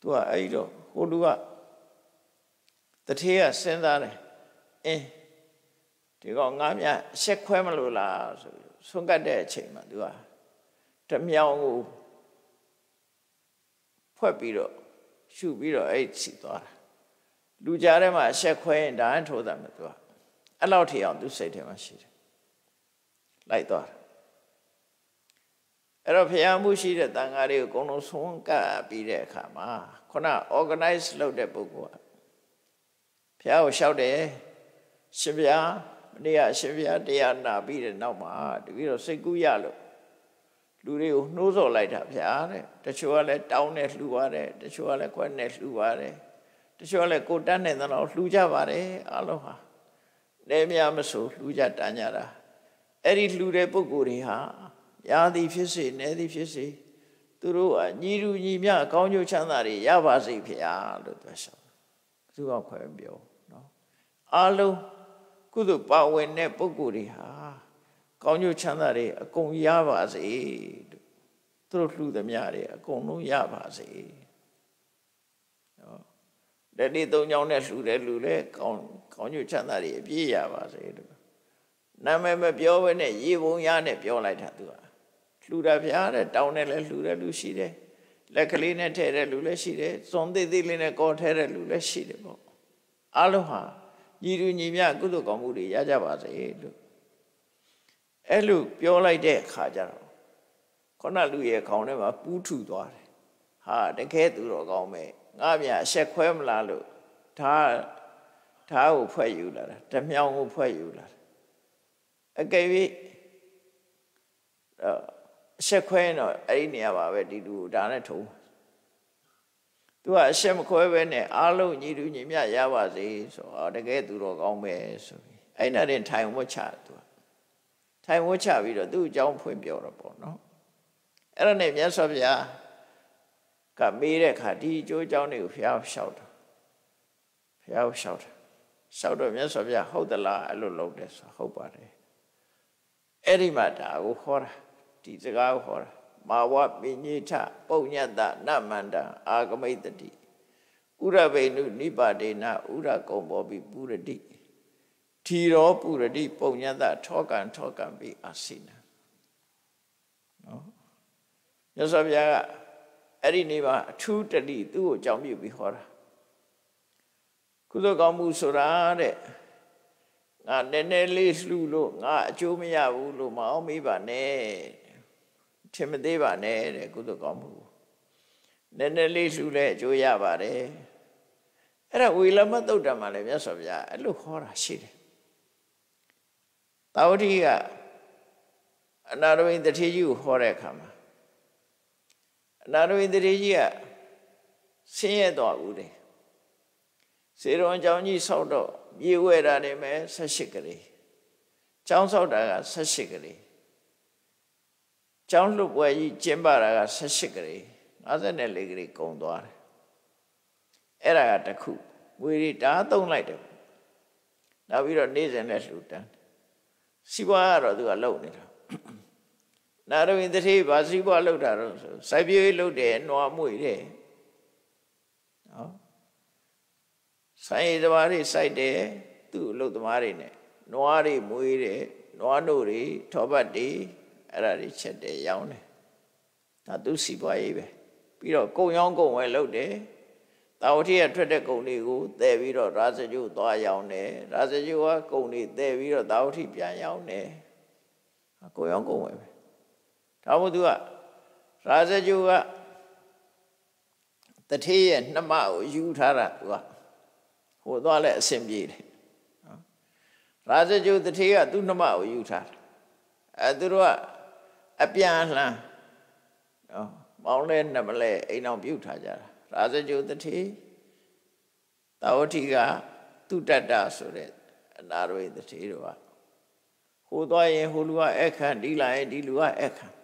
သူကအဲ့တော့ဟိုလူကတထေးကစဉ်းစားတယ်အင်းဒီကောင်ငါမြရှက်ခွဲမလို့လားဆိုပြီးဆွန့်ကတ်တဲ့အချိန်မှာသူကတမြောင်ကိုဖွက်ပြီးတော့ရှုပြီးတော့အဲ့စီသွားတာလူကြားထဲမှာရှက်ခွဲရင်ဒါနဲ့ထိုးတာမသူက အဲ့လောက်ထိအောင်သူစိတ်ထဲမှာရှိတယ်လိုက်သွားတာအဲ့တော့ဖျားမှုရှိတဲ့တန်ဃာတွေကိုအကုန်လုံးဆွန့်ကတ်ပြီးတဲ့အခါမှာခုန organize လုပ်တဲ့ပုဂ္ဂိုလ်ကဖျားကိုလျှောက်တယ်ရှင်ဗျာမနေ့ကရှင်ဗျာတရားနာပြီးတဲ့နောက်မှာတပည့်တော်စိတ်ကူးရလို့လူတွေကိုနှိုးဆော်လိုက်တာဗျာတဲ့တချို့ကလည်းတောင်းနဲ့လှူပါတယ်တချို့ကလည်းခွက်နဲ့လှူပါတယ်တချို့ကလည်းကိုတတ်နဲ့တော့လှူကြပါတယ်အလုံးဟာ နေမြမဆိုလှူကြတန်းကြတာအဲ့ဒီလှူတဲ့ပုဂ္ဂိုလ်တွေဟာရာသည်ဖြစ်စေနေသည်ဖြစ်စေသူတို့ကညီလူညီမြအကောင်းကျိုးချမ်းသာတွေရပါစေဖေဟာလို့ပြောရှောသူကခွဲပြောနော်အလုံးကုသိုလ်ပါဝင်တဲ့ပုဂ္ဂိုလ်တွေဟာကောင်းကျိုးချမ်းသာတွေအကုန်ရပါစေလို့သူတို့လှူသမျှတွေအကုန်လုံးရပါစေနော် လက်ဒီသုံးချောင်းနဲ့လှူတယ်လှူလဲကောင်းကောင်းကျိုးချမ်းသာတွေအပြည့်ရပါစေလို့နာမည်မပြောဘဲနဲ့ရေပုံရနဲ့ပြောလိုက်တာသူကလှူတာဖျားတဲ့တောင်းနဲ့လည်းလှူတဲ့လူရှိတယ်လက်ကလေးနဲ့ထဲတဲ့လူလည်းရှိတယ်စွန်သေးသေးလေးနဲ့ကော်ထဲတဲ့လူလည်းရှိတယ်ပေါ့အလုံးဟာညီတူညီမျှကုသိုလ်ကောင်းမှုတွေရကြပါစေလို့အဲ့လိုပြောလိုက်တဲ့အခါကျတော့ခုနလူရဲ့ခေါင်းထဲမှာပူးထူသွားတယ်ဟာတကယ်သူတော်ကောင်းပဲ ငါမြအဆက်ခွဲမလားလို့ဒါဓာတ်ကိုဖွဲ့ယူလာတာဓမြောင်ကိုဖွဲ့ယူလာတာအကယ်၍အဆက်ခွဲတော့အဲ့ဒီနေရာပါပဲဒီလူဒါနဲ့ထုံးသူကအဆက်မခွဲပဲနဲ့အားလုံးညီတူညီမျှရပါစေဆိုတော့တကယ်သူတော်ကောင်းပဲဆိုပြီးအဲ့နာရင်ထိုင်ဝတ်ချသူကထိုင်ဝတ်ချပြီးတော့သူ့အကြောင်းဖွင့်ပြောတော့ပေါ့နော်အဲ့ဒါနဲ့မြတ်စွာဘုရား ကမေးတဲ့အခါဒီအကျိုးအကြောင်းတွေကိုဘုရားလျှောက်တာဘုရားလျှောက်တာလျှောက်တော့မြတ်စွာဘုရားဟုတ်သလားအဲ့လိုလုပ်တယ်ဆိုဟုတ်ပါတယ်အဲ့ဒီမှာဒါကိုခေါ်တာဒီစကားကိုခေါ်တာမာဝပိညိထပုံညတနမန္တအာဂမိတတိဥရဘိနုနိပါဒေနဥရကုံဘောပိပုရတိထီရောပုရတိပုံညတထောကံထောကံပိအာစိနနော်မြတ်စွာဘုရားက အဲ့ဒီနေ့မှာအထူးတတိသူ့ကိုကြောင်းပြုပြီးဟောတာကုသိုလ်ကောင်းမှုဆိုတာတဲ့ငါနည်းနည်းလေးလှူလို့ငါအကျိုးမရဘူးလို့မအောင်မေးပါနဲ့ထင်မသေးပါနဲ့တဲ့ကုသိုလ်ကောင်းမှုနည်းနည်းလေးလှူလဲအကျိုးရပါတယ်အဲ့ဒါဝေလမသုတ်တံမှာလည်းမြတ်စွာဘုရားအဲ့လိုခေါ်တာရှိတယ်တာဝတိကအနာရဝိတတိကြီးကိုခေါ်တဲ့အခါမှာ အနာရဝိတ္တရေကြီးကဆင်းရဲသွားဦးတယ်စေရွန်ကြောင်းကြီးဆောက်တော့မြေဝဲတာနေမယ်18ကလေးကျောင်းဆောက်တာက18ကလေးကျောင်းလွတ်ပွဲကြီးကျင်းပတာက18ကလေး54ကလေးကုံသွားတယ်အဲ့ဒါကတခုငွေတွေတားသုံးလိုက်တယ်နောက်ပြီးတော့နေစဉ်နဲ့လှူတန်းစီးပွားကတော့သူကလုံနေတာ နာရဝိတ္တိဘာစီးပွားလုပ်တာတော့ဆိုစိုက်ပျိုးလုပ်တယ်နွားမွေတယ်နော်ဆိုင်ရည်သမားတွေစိုက်တယ်သူ့အလုပ်သမားတွေနဲ့နွားတွေမွေးတယ်နွားနို့တွေထောပတ်တွေအဲ့ဒါတွေချက်တယ်ရောင်းတယ်ဒါသူစီပွားရေးပဲပြီးတော့ကုံရောင်းကုံဝယ်လုပ်တယ်တာဝတိရထွက်တဲ့ကုံတွေကိုသဲပြီးတော့ရာဇဂျုသွားရောင်းတယ်ရာဇဂျုကကုံတွေသဲပြီးတော့တာဝတိပြန်ရောင်းတယ်ကုံရောင်းကုံဝယ်ပဲ ဒါမှမဟုတ်သူကရာဇဂျုကတထေးရဲ့နှမကိုယူထားတာသူကဟိုသွားလဲအဆင်ပြေတယ်ရာဇဂျုတထေးကသူ့နှမကိုယူထားတယ်အဲသူတို့ကအပြန်လှန်နော်မောင်းလဲနှမလဲအိမ်အောင်ပြုတ်ထားကြတာရာဇဂျုတထေးတာဝတိကသူတတ္တဆိုတဲ့အနာရဝိတထေးတို့ကဟိုသွားရင်ဟိုလူကအခန့်ဒီလာရင်ဒီလူကအခန့်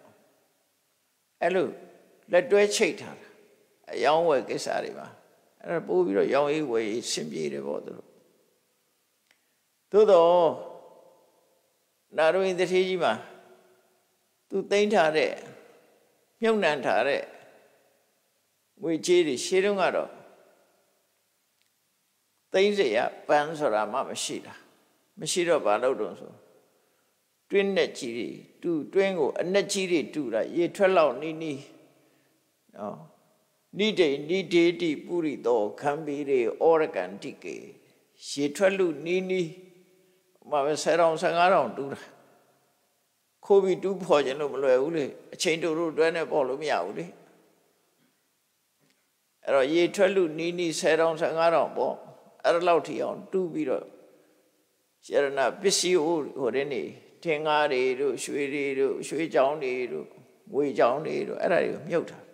အဲ့လိုလက်တွဲချိတ်ထားတာအယောင်းဝယ်ကိစ္စတွေမှာအဲ့ဒါပို့ပြီးတော့ရောင်းရေးဝယ်ရေးရှင်းပြေတယ်ပေါ့သူတို့သို့တော့နာရဝိတထေးကြီးမှာသူသိမ့်ထားတဲ့မြုပ်နှံထားတဲ့ငွေကြေးတွေရှေးတုန်းကတော့သိမ့်စေရပန်းဆိုတာမှမရှိတာမရှိတော့ဘာလို့တုံးဆို တွင်းနဲ့ကြီးတွေတူတွင်းကိုအနက်ကြီးတွေတူတာရေထွက်လောက်နီးနီးနော်နိဒိနိဒေတိပုရိသောခံပီရေဩရကံတိကေရေထွက်လူနီးနီးမှာပဲဆယ်တောင်ဆယ်ငါးတောင်တူတာခိုးပြီးတူးဖော်ခြင်းလို့မလွယ်ဘူးလေအချိန်တူတို့တွဲနဲ့ပေါ့လို့မရဘူးလေအဲ့တော့ရေထွက်လူနီးနီးဆယ်တောင်ဆယ်ငါးတောင်ပေါ့အဲ့ဒါလောက်ထိအောင်တူးပြီးတော့ရဏပစ္စည်းဟိုတဲ့နေ ထင်ကားတွေတို့ရွှေတွေတို့ရွှေချောင်းတွေတို့ငွေချောင်းတွေတို့အဲ့ဒါတွေကိုမြုပ်ထား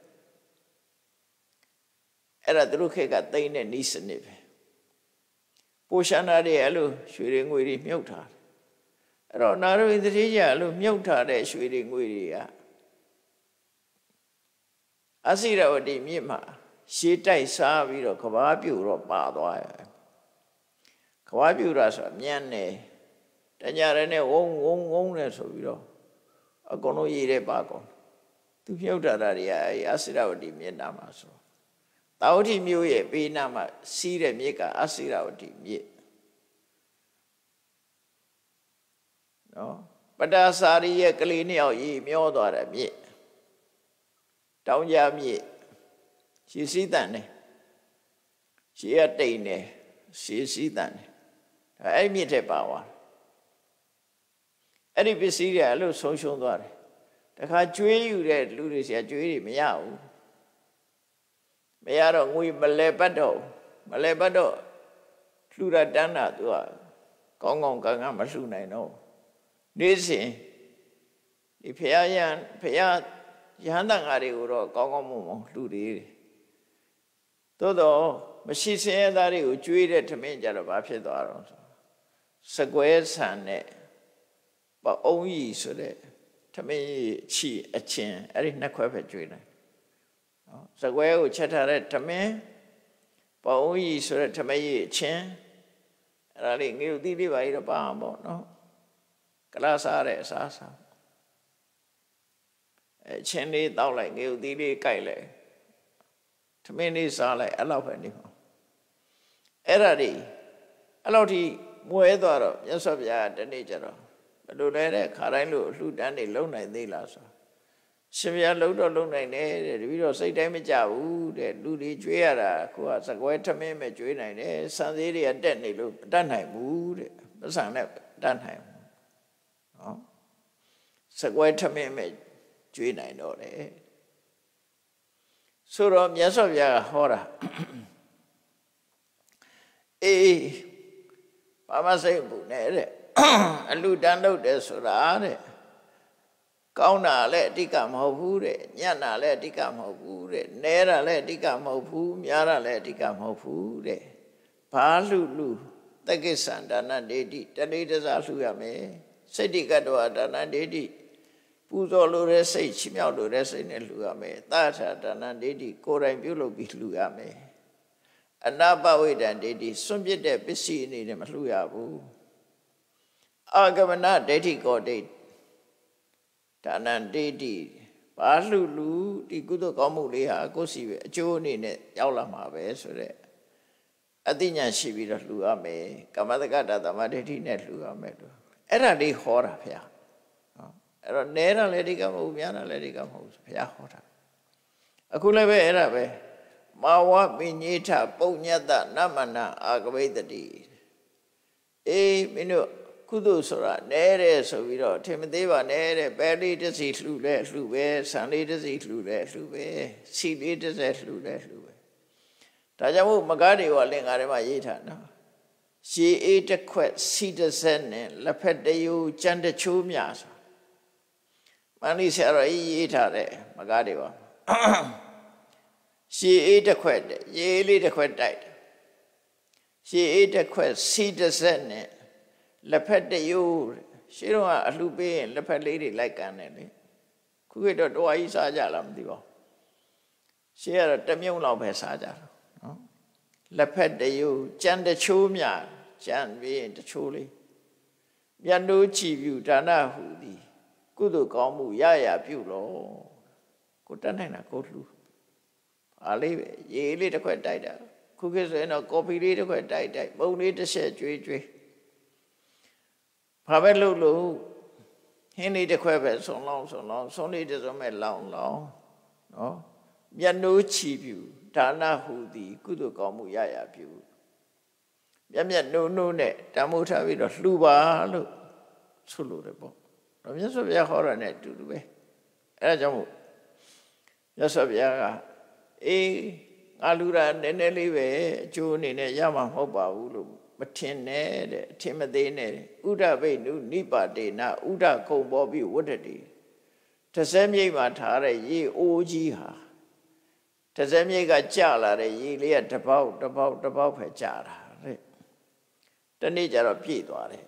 အဲ့ဒါသူတို့ခေတ်ကသိမ့်တဲ့ဤစနစ်ပဲပိုရှန္ဒတွေအဲ့လိုရွှေတွေငွေတွေမြုပ်ထားတယ်အဲ့တော့နာရဝိသတိကြီးအဲ့လိုမြုပ်ထားတဲ့ရွှေတွေငွေတွေကအစိရဝတိမြစ်မှာရှေးတိုက်စားပြီးတော့ကဘာပြူတော့ပါသွားတယ်ကဘာပြူတာဆိုတာမြန်နေ တညာရနဲ့ဝုံဝုံဝုံနဲ့ဆိုပြီးတော့အကုန်လုံးရေးတဲ့ပါကုန်သူမြုပ်ထားတာတွေကအဲအစိရဝတိမြစ်နာမှာဆိုတာဝတိမြို့ရဲ့ဘေးနားမှာစီးတဲ့မြစ်ကအစိရဝတိမြစ်နော်ပတာစာရီရဲ့ကလေးနှစ်ယောက်ရေမျောသွားတဲ့မြစ်တောင်ကြားမြစ်ရှည်စည်းတန်တယ်ရှည်ရတိန်တယ်ရှည်စည်းတန်တယ်အဲ့ဒီမြစ်ထဲပါသွား အဲ့ဒီပစ္စည်းတွေအဲ့လိုဆုံးရှုံးသွားတယ်တခါကျွေးယူတဲ့လူတွေဆရာကျွေးတွေမရဘူးမရတော့ငွေမလဲပတ်တော့မလဲပတ်တော့လှူရတန်းတာသူကကောင်းကောင်းကံကမလှူနိုင်တော့နေ့စဉ်ဒီဖရာယံဖရာယဟန်တန်ဃာတွေကိုတော့ကောင်းကောင်းမွန်မွန်လှူသေးတယ်သို့တော့မရှိစင်းရသားတွေကိုကျွေးတဲ့ထမင်းကြတော့ဘာဖြစ်သွားတော့ဆိုစကွဲဆန်နဲ့ ပအုံးကြီးဆိုတဲ့ထမင်းချီအချင်းအဲ့ဒီနှစ်ခွဲပဲကျွေးတယ်နော်စကွဲကိုချက်ထားတဲ့ထမင်းပအုံးကြီးဆိုတဲ့ထမင်းအချင်းအဲ့ဒါလေးငရုတ်သီးလေးပါကြီးတော့ပါအောင်ပေါ့နော်ကလာစားတဲ့အစားစားအဲချင်းလေးတောက်လိုက်ငရုတ်သီးလေးကြိုက်လိုက်ထမင်းလေးစားလိုက်အဲ့လောက်ပဲနေမှာအဲ့ဒါဒီအဲ့လောက်ထိမွဲသွားတော့မြတ်စွာဘုရားတနေ့ကျတော့ ဘယ်လိုလဲတဲ့ခါတိုင်းလို့အလှတန်းနေလုံနိုင်သေးလားဆိုရှင်ဘုရားလုံတော့လုံနိုင်တယ်တဲ့တပည့်တော်စိတ်တိုင်းမကြဘူးတဲ့လူတွေကျွေးရတာကိုကစကွဲထမင်းပဲကျွေးနိုင်တယ်စံသေးတွေကတက်နေလို့မတတ်နိုင်ဘူးတဲ့မဆန်နဲ့တတ်နိုင်ဘူးနော်စကွဲထမင်းပဲကျွေးနိုင်တော့တယ်ဆိုတော့မြတ်စွာဘုရားကဟောတာအေးဘာမစိတ်ဘူးနဲ့တဲ့ အလူတန်းလုပ်တယ်ဆိုတာတဲ့ကောင်းတာလည်းအတိကမဟုတ်ဘူးတဲ့ညံ့တာလည်းအတိကမဟုတ်ဘူးတဲ့နဲတာလည်းအတိကမဟုတ်ဘူးများတာလည်းအတိကမဟုတ်ဘူးတဲ့ဘာလူလူတက္ကိစ္ဆန္ဒနာဒေတိတလေးတစားလှူရမယ်စိတ်တိကတ္တဝဒါနဒေတိပူဇော်လိုတဲ့စိတ်ချီးမြှောက်လိုတဲ့စိတ်နဲ့လှူရမယ်သာထာဒါနဒေတိကိုယ်တိုင်ပြုလုပ်ပြီးလှူရမယ်အနာပဝိဒံဒိဋ္ဌိစွန့်ပစ်တဲ့ပစ္စည်းအနေနဲ့မလှူရဘူး အာဂမနဒိဋ္ဌိကောဒိဋ္ဌဒါနံဒိဋ္ဌိဘာလှူလူဒီကုသိုလ်ကောင်းမှုလေးဟာကိုယ်စီပဲအကျိုးအနေနဲ့ရောက်လာမှာပဲဆိုတဲ့အသိဉာဏ်ရှိပြီးတော့လှူရမယ်ကမ္မတက္ကတာသမဒိဋ္ဌိနဲ့လှူရမယ်လို့အဲ့ဒါလေးဟောတာဗျာနော်အဲ့တော့နဲတာလည်းဒီကမဟုတ်များတာလည်းဒီကမဟုတ်ဘုရားဟောတာအခုလည်းပဲအဲ့ဒါပဲမာဝပိညေထပုံညတနမနာအာကဝိတတိအေးမင်းတို့ ကုသိုလ်ဆိုတာနဲတယ်ဆိုပြီးတော့ထင်မသေးပါနဲ့တဲ့ပဲလေးတစ်စီလှူလဲလှူပဲဆံလေးတစ်စီလှူလဲလှူပဲစီလေးတစ်စက်လှူလဲလှူပဲဒါကြောင့်မို့မကားတွေကလင်္ကာထဲမှာရေးထားနော်ရှေးအေးတစ်ခွက်စီတစ်စက်နဲ့လက်ဖက်တယူကြံတချိုးများဆိုမန္လိဆရာတော်ရေးထားတယ်မကားတွေပါရှည်အေးတစ်ခွက်ရေးလေးတစ်ခွက်တိုက်တယ်ရှည်အေးတစ်ခွက်စီတစ်ဆက်နဲ့ လက်ဖက်တရိုးရှေးတော့အလှပေးရင်လက်ဖက်လေးတွေလိုက်ကန်တယ်လေခုကတော့တော်ကြီးစားကြလားမသိပါဘူးရှေးကတော့တမြုံလောက်ပဲစားကြတာနော်လက်ဖက်တရိုးကြံတချိုးမြကြံပြီးရင်တချိုးလေးမြတ်တို့ချီပြူဒါနဟူသည်ကုသိုလ်ကောင်းမှုရရပြုလို့ကိုတတ်နိုင်တာကိုလှူအားလေးပဲရေလေးတစ်ခွက်တိုက်တာခုခေတ်ဆိုရင်တော့ကော်ဖီလေးတစ်ခွက်တိုက်တိုက်မုံလေးတစ်ချက်ကျွေးကျွေး ဘာပဲလုပ်လို့ဟင်းလေးတစ်ခွက်ပဲဆုံလောင်းဆုံလောင်းဆုံးလေးတစ်စုံမဲ့လောင်းလောင်းနော်မျက်နှိုးချီပြူဒါနဟူသည်ကုသိုလ်ကောင်းမှုရရပြုမျက်မျက်နှိုးနှိုးနဲ့တမိုးထားပြီးတော့လှူပါလို့ဆိုလို့တယ်ပေါ့တော့မြတ်စွာဘုရားဟောတာနဲ့အတူတူပဲအဲဒါကြောင့်မို့မြတ်စွာဘုရားကအေးငါလူတာနည်းနည်းလေးပဲအကျိုးအနေနဲ့ရမှာမဟုတ်ပါဘူးလို့ မထင်နဲ့တဲ့အထင်မသေးနဲ့ဥဒဗိနုနိပါတေနဥဒကုံပေါ်ပြီးဝတ္တတိတစဲမြိတ်မှာထားတဲ့ရေအိုးကြီးဟာတစဲမြိတ်ကကြလာတဲ့ရေလေးကတပေါက်တပေါက်တပေါက်ပဲကြတာတဲ့တနေ့ကျတော့ပြည့်သွားတယ်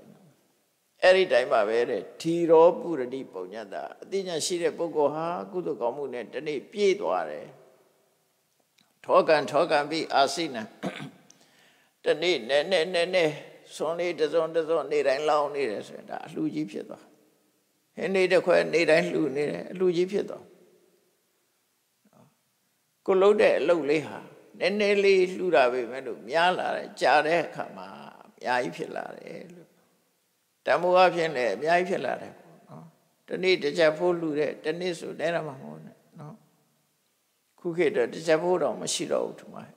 အဲ့ဒီတိုင်းမှာပဲတဲ့ထီရောပုရတိပုံညတအသိဉာဏ်ရှိတဲ့ပုဂ္ဂိုလ်ဟာကုသိုလ်ကောင်းမှုနဲ့တနေ့ပြည့်သွားတယ်ထောကံထောကံပြီးအာစိနံ တနေ့နဲ့နဲ့နဲ့နဲ့စွန်လေးတစုံတစုံနေတိုင်းလောင်းနေတယ်ဆိုရင်ဒါအလှကြီးဖြစ်သွားဟင်းနေတစ်ခွဲနေတိုင်းလှူနေတယ်အလှကြီးဖြစ်သွားကိုလုံးတဲ့အလုပ်လေးဟာနည်းနည်းလေးလှူတာပဲမဲ့လို့များလာတယ်ကြားတဲ့အခါမှာအများကြီးဖြစ်လာတယ်လို့တမိုးအဖြစ်လည်းအများကြီးဖြစ်လာတယ်ပေါ့နော်တနေ့တစ်ချက်ဖို့လှူတဲ့တနေ့ဆိုတဲရမှာမဟုတ်နဲ့နော်ခုခေတ်တော့တစ်ချက်ဖို့တော့မရှိတော့ဘူးထင်ပါတယ်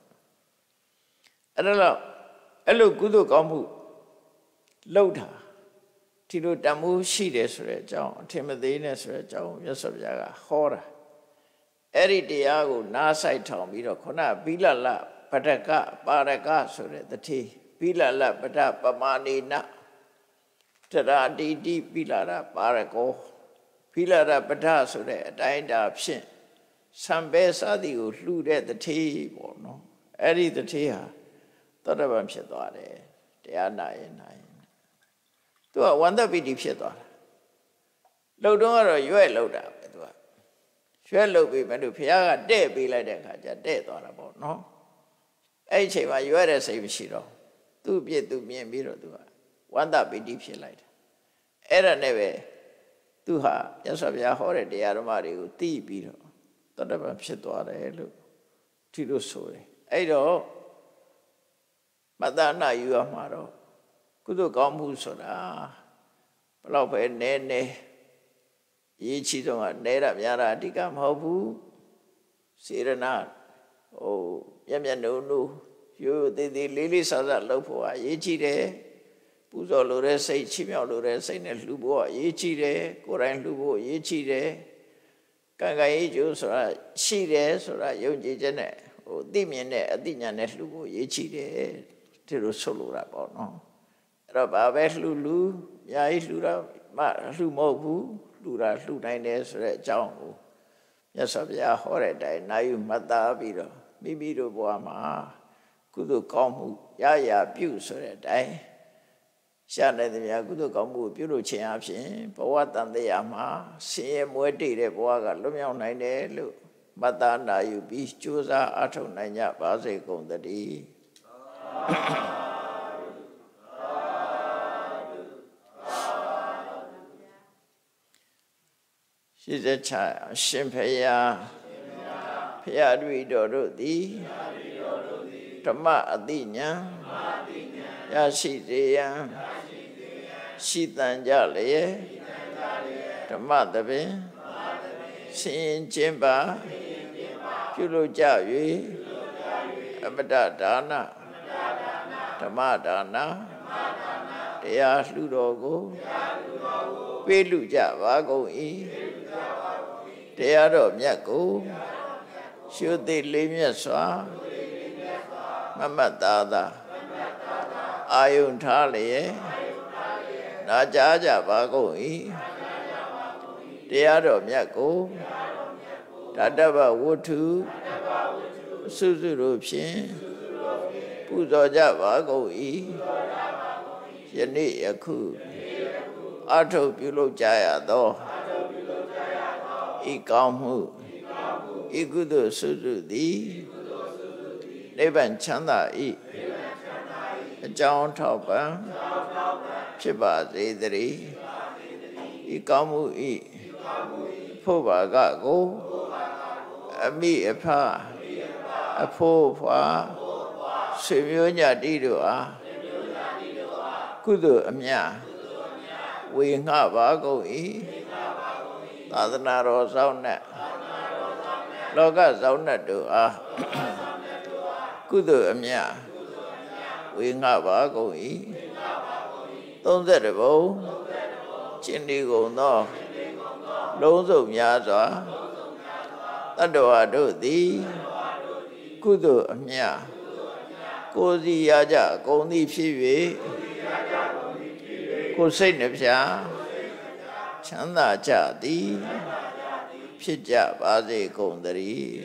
အဲ့ဒါတော့ အဲ့လိုကုသိုလ်ကောင်းမှုလှုပ်တာဒီလိုတမှုရှိတယ်ဆိုတဲ့အကြောင်းအထင်မသေးနဲ့ဆိုတဲ့အကြောင်းမြတ်စွာဘုရားကဟောတာအဲ့ဒီတရားကိုနားဆိုင်ထောင်ပြီးတော့ခုနဘိလလပတကပါရကဆိုတဲ့တတိဘိလလပတပမာနေနတရာတိတိဘိလရပါရကောဘိလရပတဆိုတဲ့အတိုင်းတာဖြင့်စံပဲစသည်ကိုလှူတဲ့တတိပေါ့နော်အဲ့ဒီတတိဟာ သောတပန်ဖြစ်သွားတယ်တရားနာရင်နာရင်သူကဝန္တပိတိဖြစ်သွားတာလှုပ်တော့ကတော့ရွဲ့လှုပ်တာပဲသူကရွှဲလှုပ်ပြီးမလို့ဘုရားကတဲ့ပေးလိုက်တဲ့အခါကျတဲ့သွားတာပေါ့နော်အဲ့ဒီအချိန်မှာရွဲ့တဲ့စိတ်မရှိတော့သူ့ပြစ်သူမြင်ပြီးတော့သူကဝန္တပိတိဖြစ်လိုက်တယ်အဲ့ဒါနဲ့ပဲသူဟာမြတ်စွာဘုရားဟောတဲ့တရားဓမ္မတွေကိုသိပြီးတော့တတ္တပံဖြစ်သွားတယ်လို့ဒီလိုဆိုတယ်အဲ့တော့ မတ္တနာယူရမှာတော့ကုသိုလ်ကောင်းမှုဆိုတာဘလောက်ပဲနည်းနည်းရေးချီဆုံးကနဲတာများတာအဓိကမဟုတ်ဘူးစေရနာဟိုမျက်မျက်နှုံနှုံရိုးရိုးသေးသေးလေးလေးဆဆလှုပ်ဖို့အရေးကြီးတယ်ပူဇော်လိုတဲ့စိတ်ချီးမြှောက်လိုတဲ့စိတ်နဲ့လှူဖို့အရေးကြီးတယ်ကိုယ်တိုင်လှူဖို့အရေးကြီးတယ်ကံကံရေးကျိုးဆိုတာရှိတယ်ဆိုတာယုံကြည်ချက်နဲ့ဟိုသိမြင်တဲ့အသိဉာဏ်နဲ့လှူဖို့အရေးကြီးတယ် ဒီလိုဆိုလိုတာပေါ့နော်အဲ့တော့ဘာပဲလှူလှူအများကြီးလှူတော့မလှူမဟုတ်ဘူးလှူတာလှူနိုင်တယ်ဆိုတဲ့အကြောင်းကိုမြတ်စွာဘုရားဟောတဲ့အတိုင်းနိုင်ယူမှတ်သားပြီးတော့မိမိတို့ဘဝမှာကုသိုလ်ကောင်းမှုရရပြုဆိုတဲ့အတိုင်းရှာနိုင်တဲ့များကုသိုလ်ကောင်းမှုပြုလုပ်ခြင်းအပြင်ဘဝတန်တရားမှာဆင်းရဲမွဲတေတဲ့ဘဝကလွတ်မြောက်နိုင်တယ်လို့မတ္တနာယူပြီးကြိုးစားအထောက်နိုင်ကြပါစေကုန်သတည်း ရှိစေချာရှင်ဖယားဖယားတွေတော်တို့သည်ဓမ္မအတိညာရရှိစေရန်ရှိတန်ကြလျက်ဓမ္မတပင်ဆင်ခြင်းပါပြုလို့ကြ၍အမတဒါန ဓမ္မဒါနတရားလှူတော်ကိုပေးလူကြပါကုန်၏တရားတော်မြတ်ကိုရှုသိလေးမြတ်စွာမမတ်သားသာအာယုန်ထားလျက်နာကြားကြပါကုန်၏တရားတော်မြတ်ကိုတတ္တဗဝတ္ထုစုစုတို့ဖြင့်ပူ ဇော်ကြပါကုန်၏ယနေ့ယခုအထုပ်ပြုလုပ်ကြရသောဤကောင်းမှုဤကုသိုလ်စုစုသည်နိဗ္ဗာန်ချမ်းသာ၏အကြောင်းထောက်ပံ့ဖြစ်ပါစေတည်းဤကောင်းမှုဤဖို့ပါကကိုအမိအဖအဖို့ဖွာ ဆွေမျိုးညတိတို့အားကုသိုလ်အမြဝေငှပါကုန်၏သာသနာတော်ဆောင်နဲ့လောကဆောင်နဲ့တို့အားကုသိုလ်အမြဝေငှပါကုန်၏30ဘုံကျင့်ဒီကုန်သောလုံးစုံများစွာတတ္တဝါတို့သည်ကုသိုလ်အမြ ကိုယ်စီရကြအကုန်သည်ဖြစ်၍ကိုယ်စိတ်နှပြချမ်းသာကြသည်ဖြစ်ကြပါစေကုန်သတည်း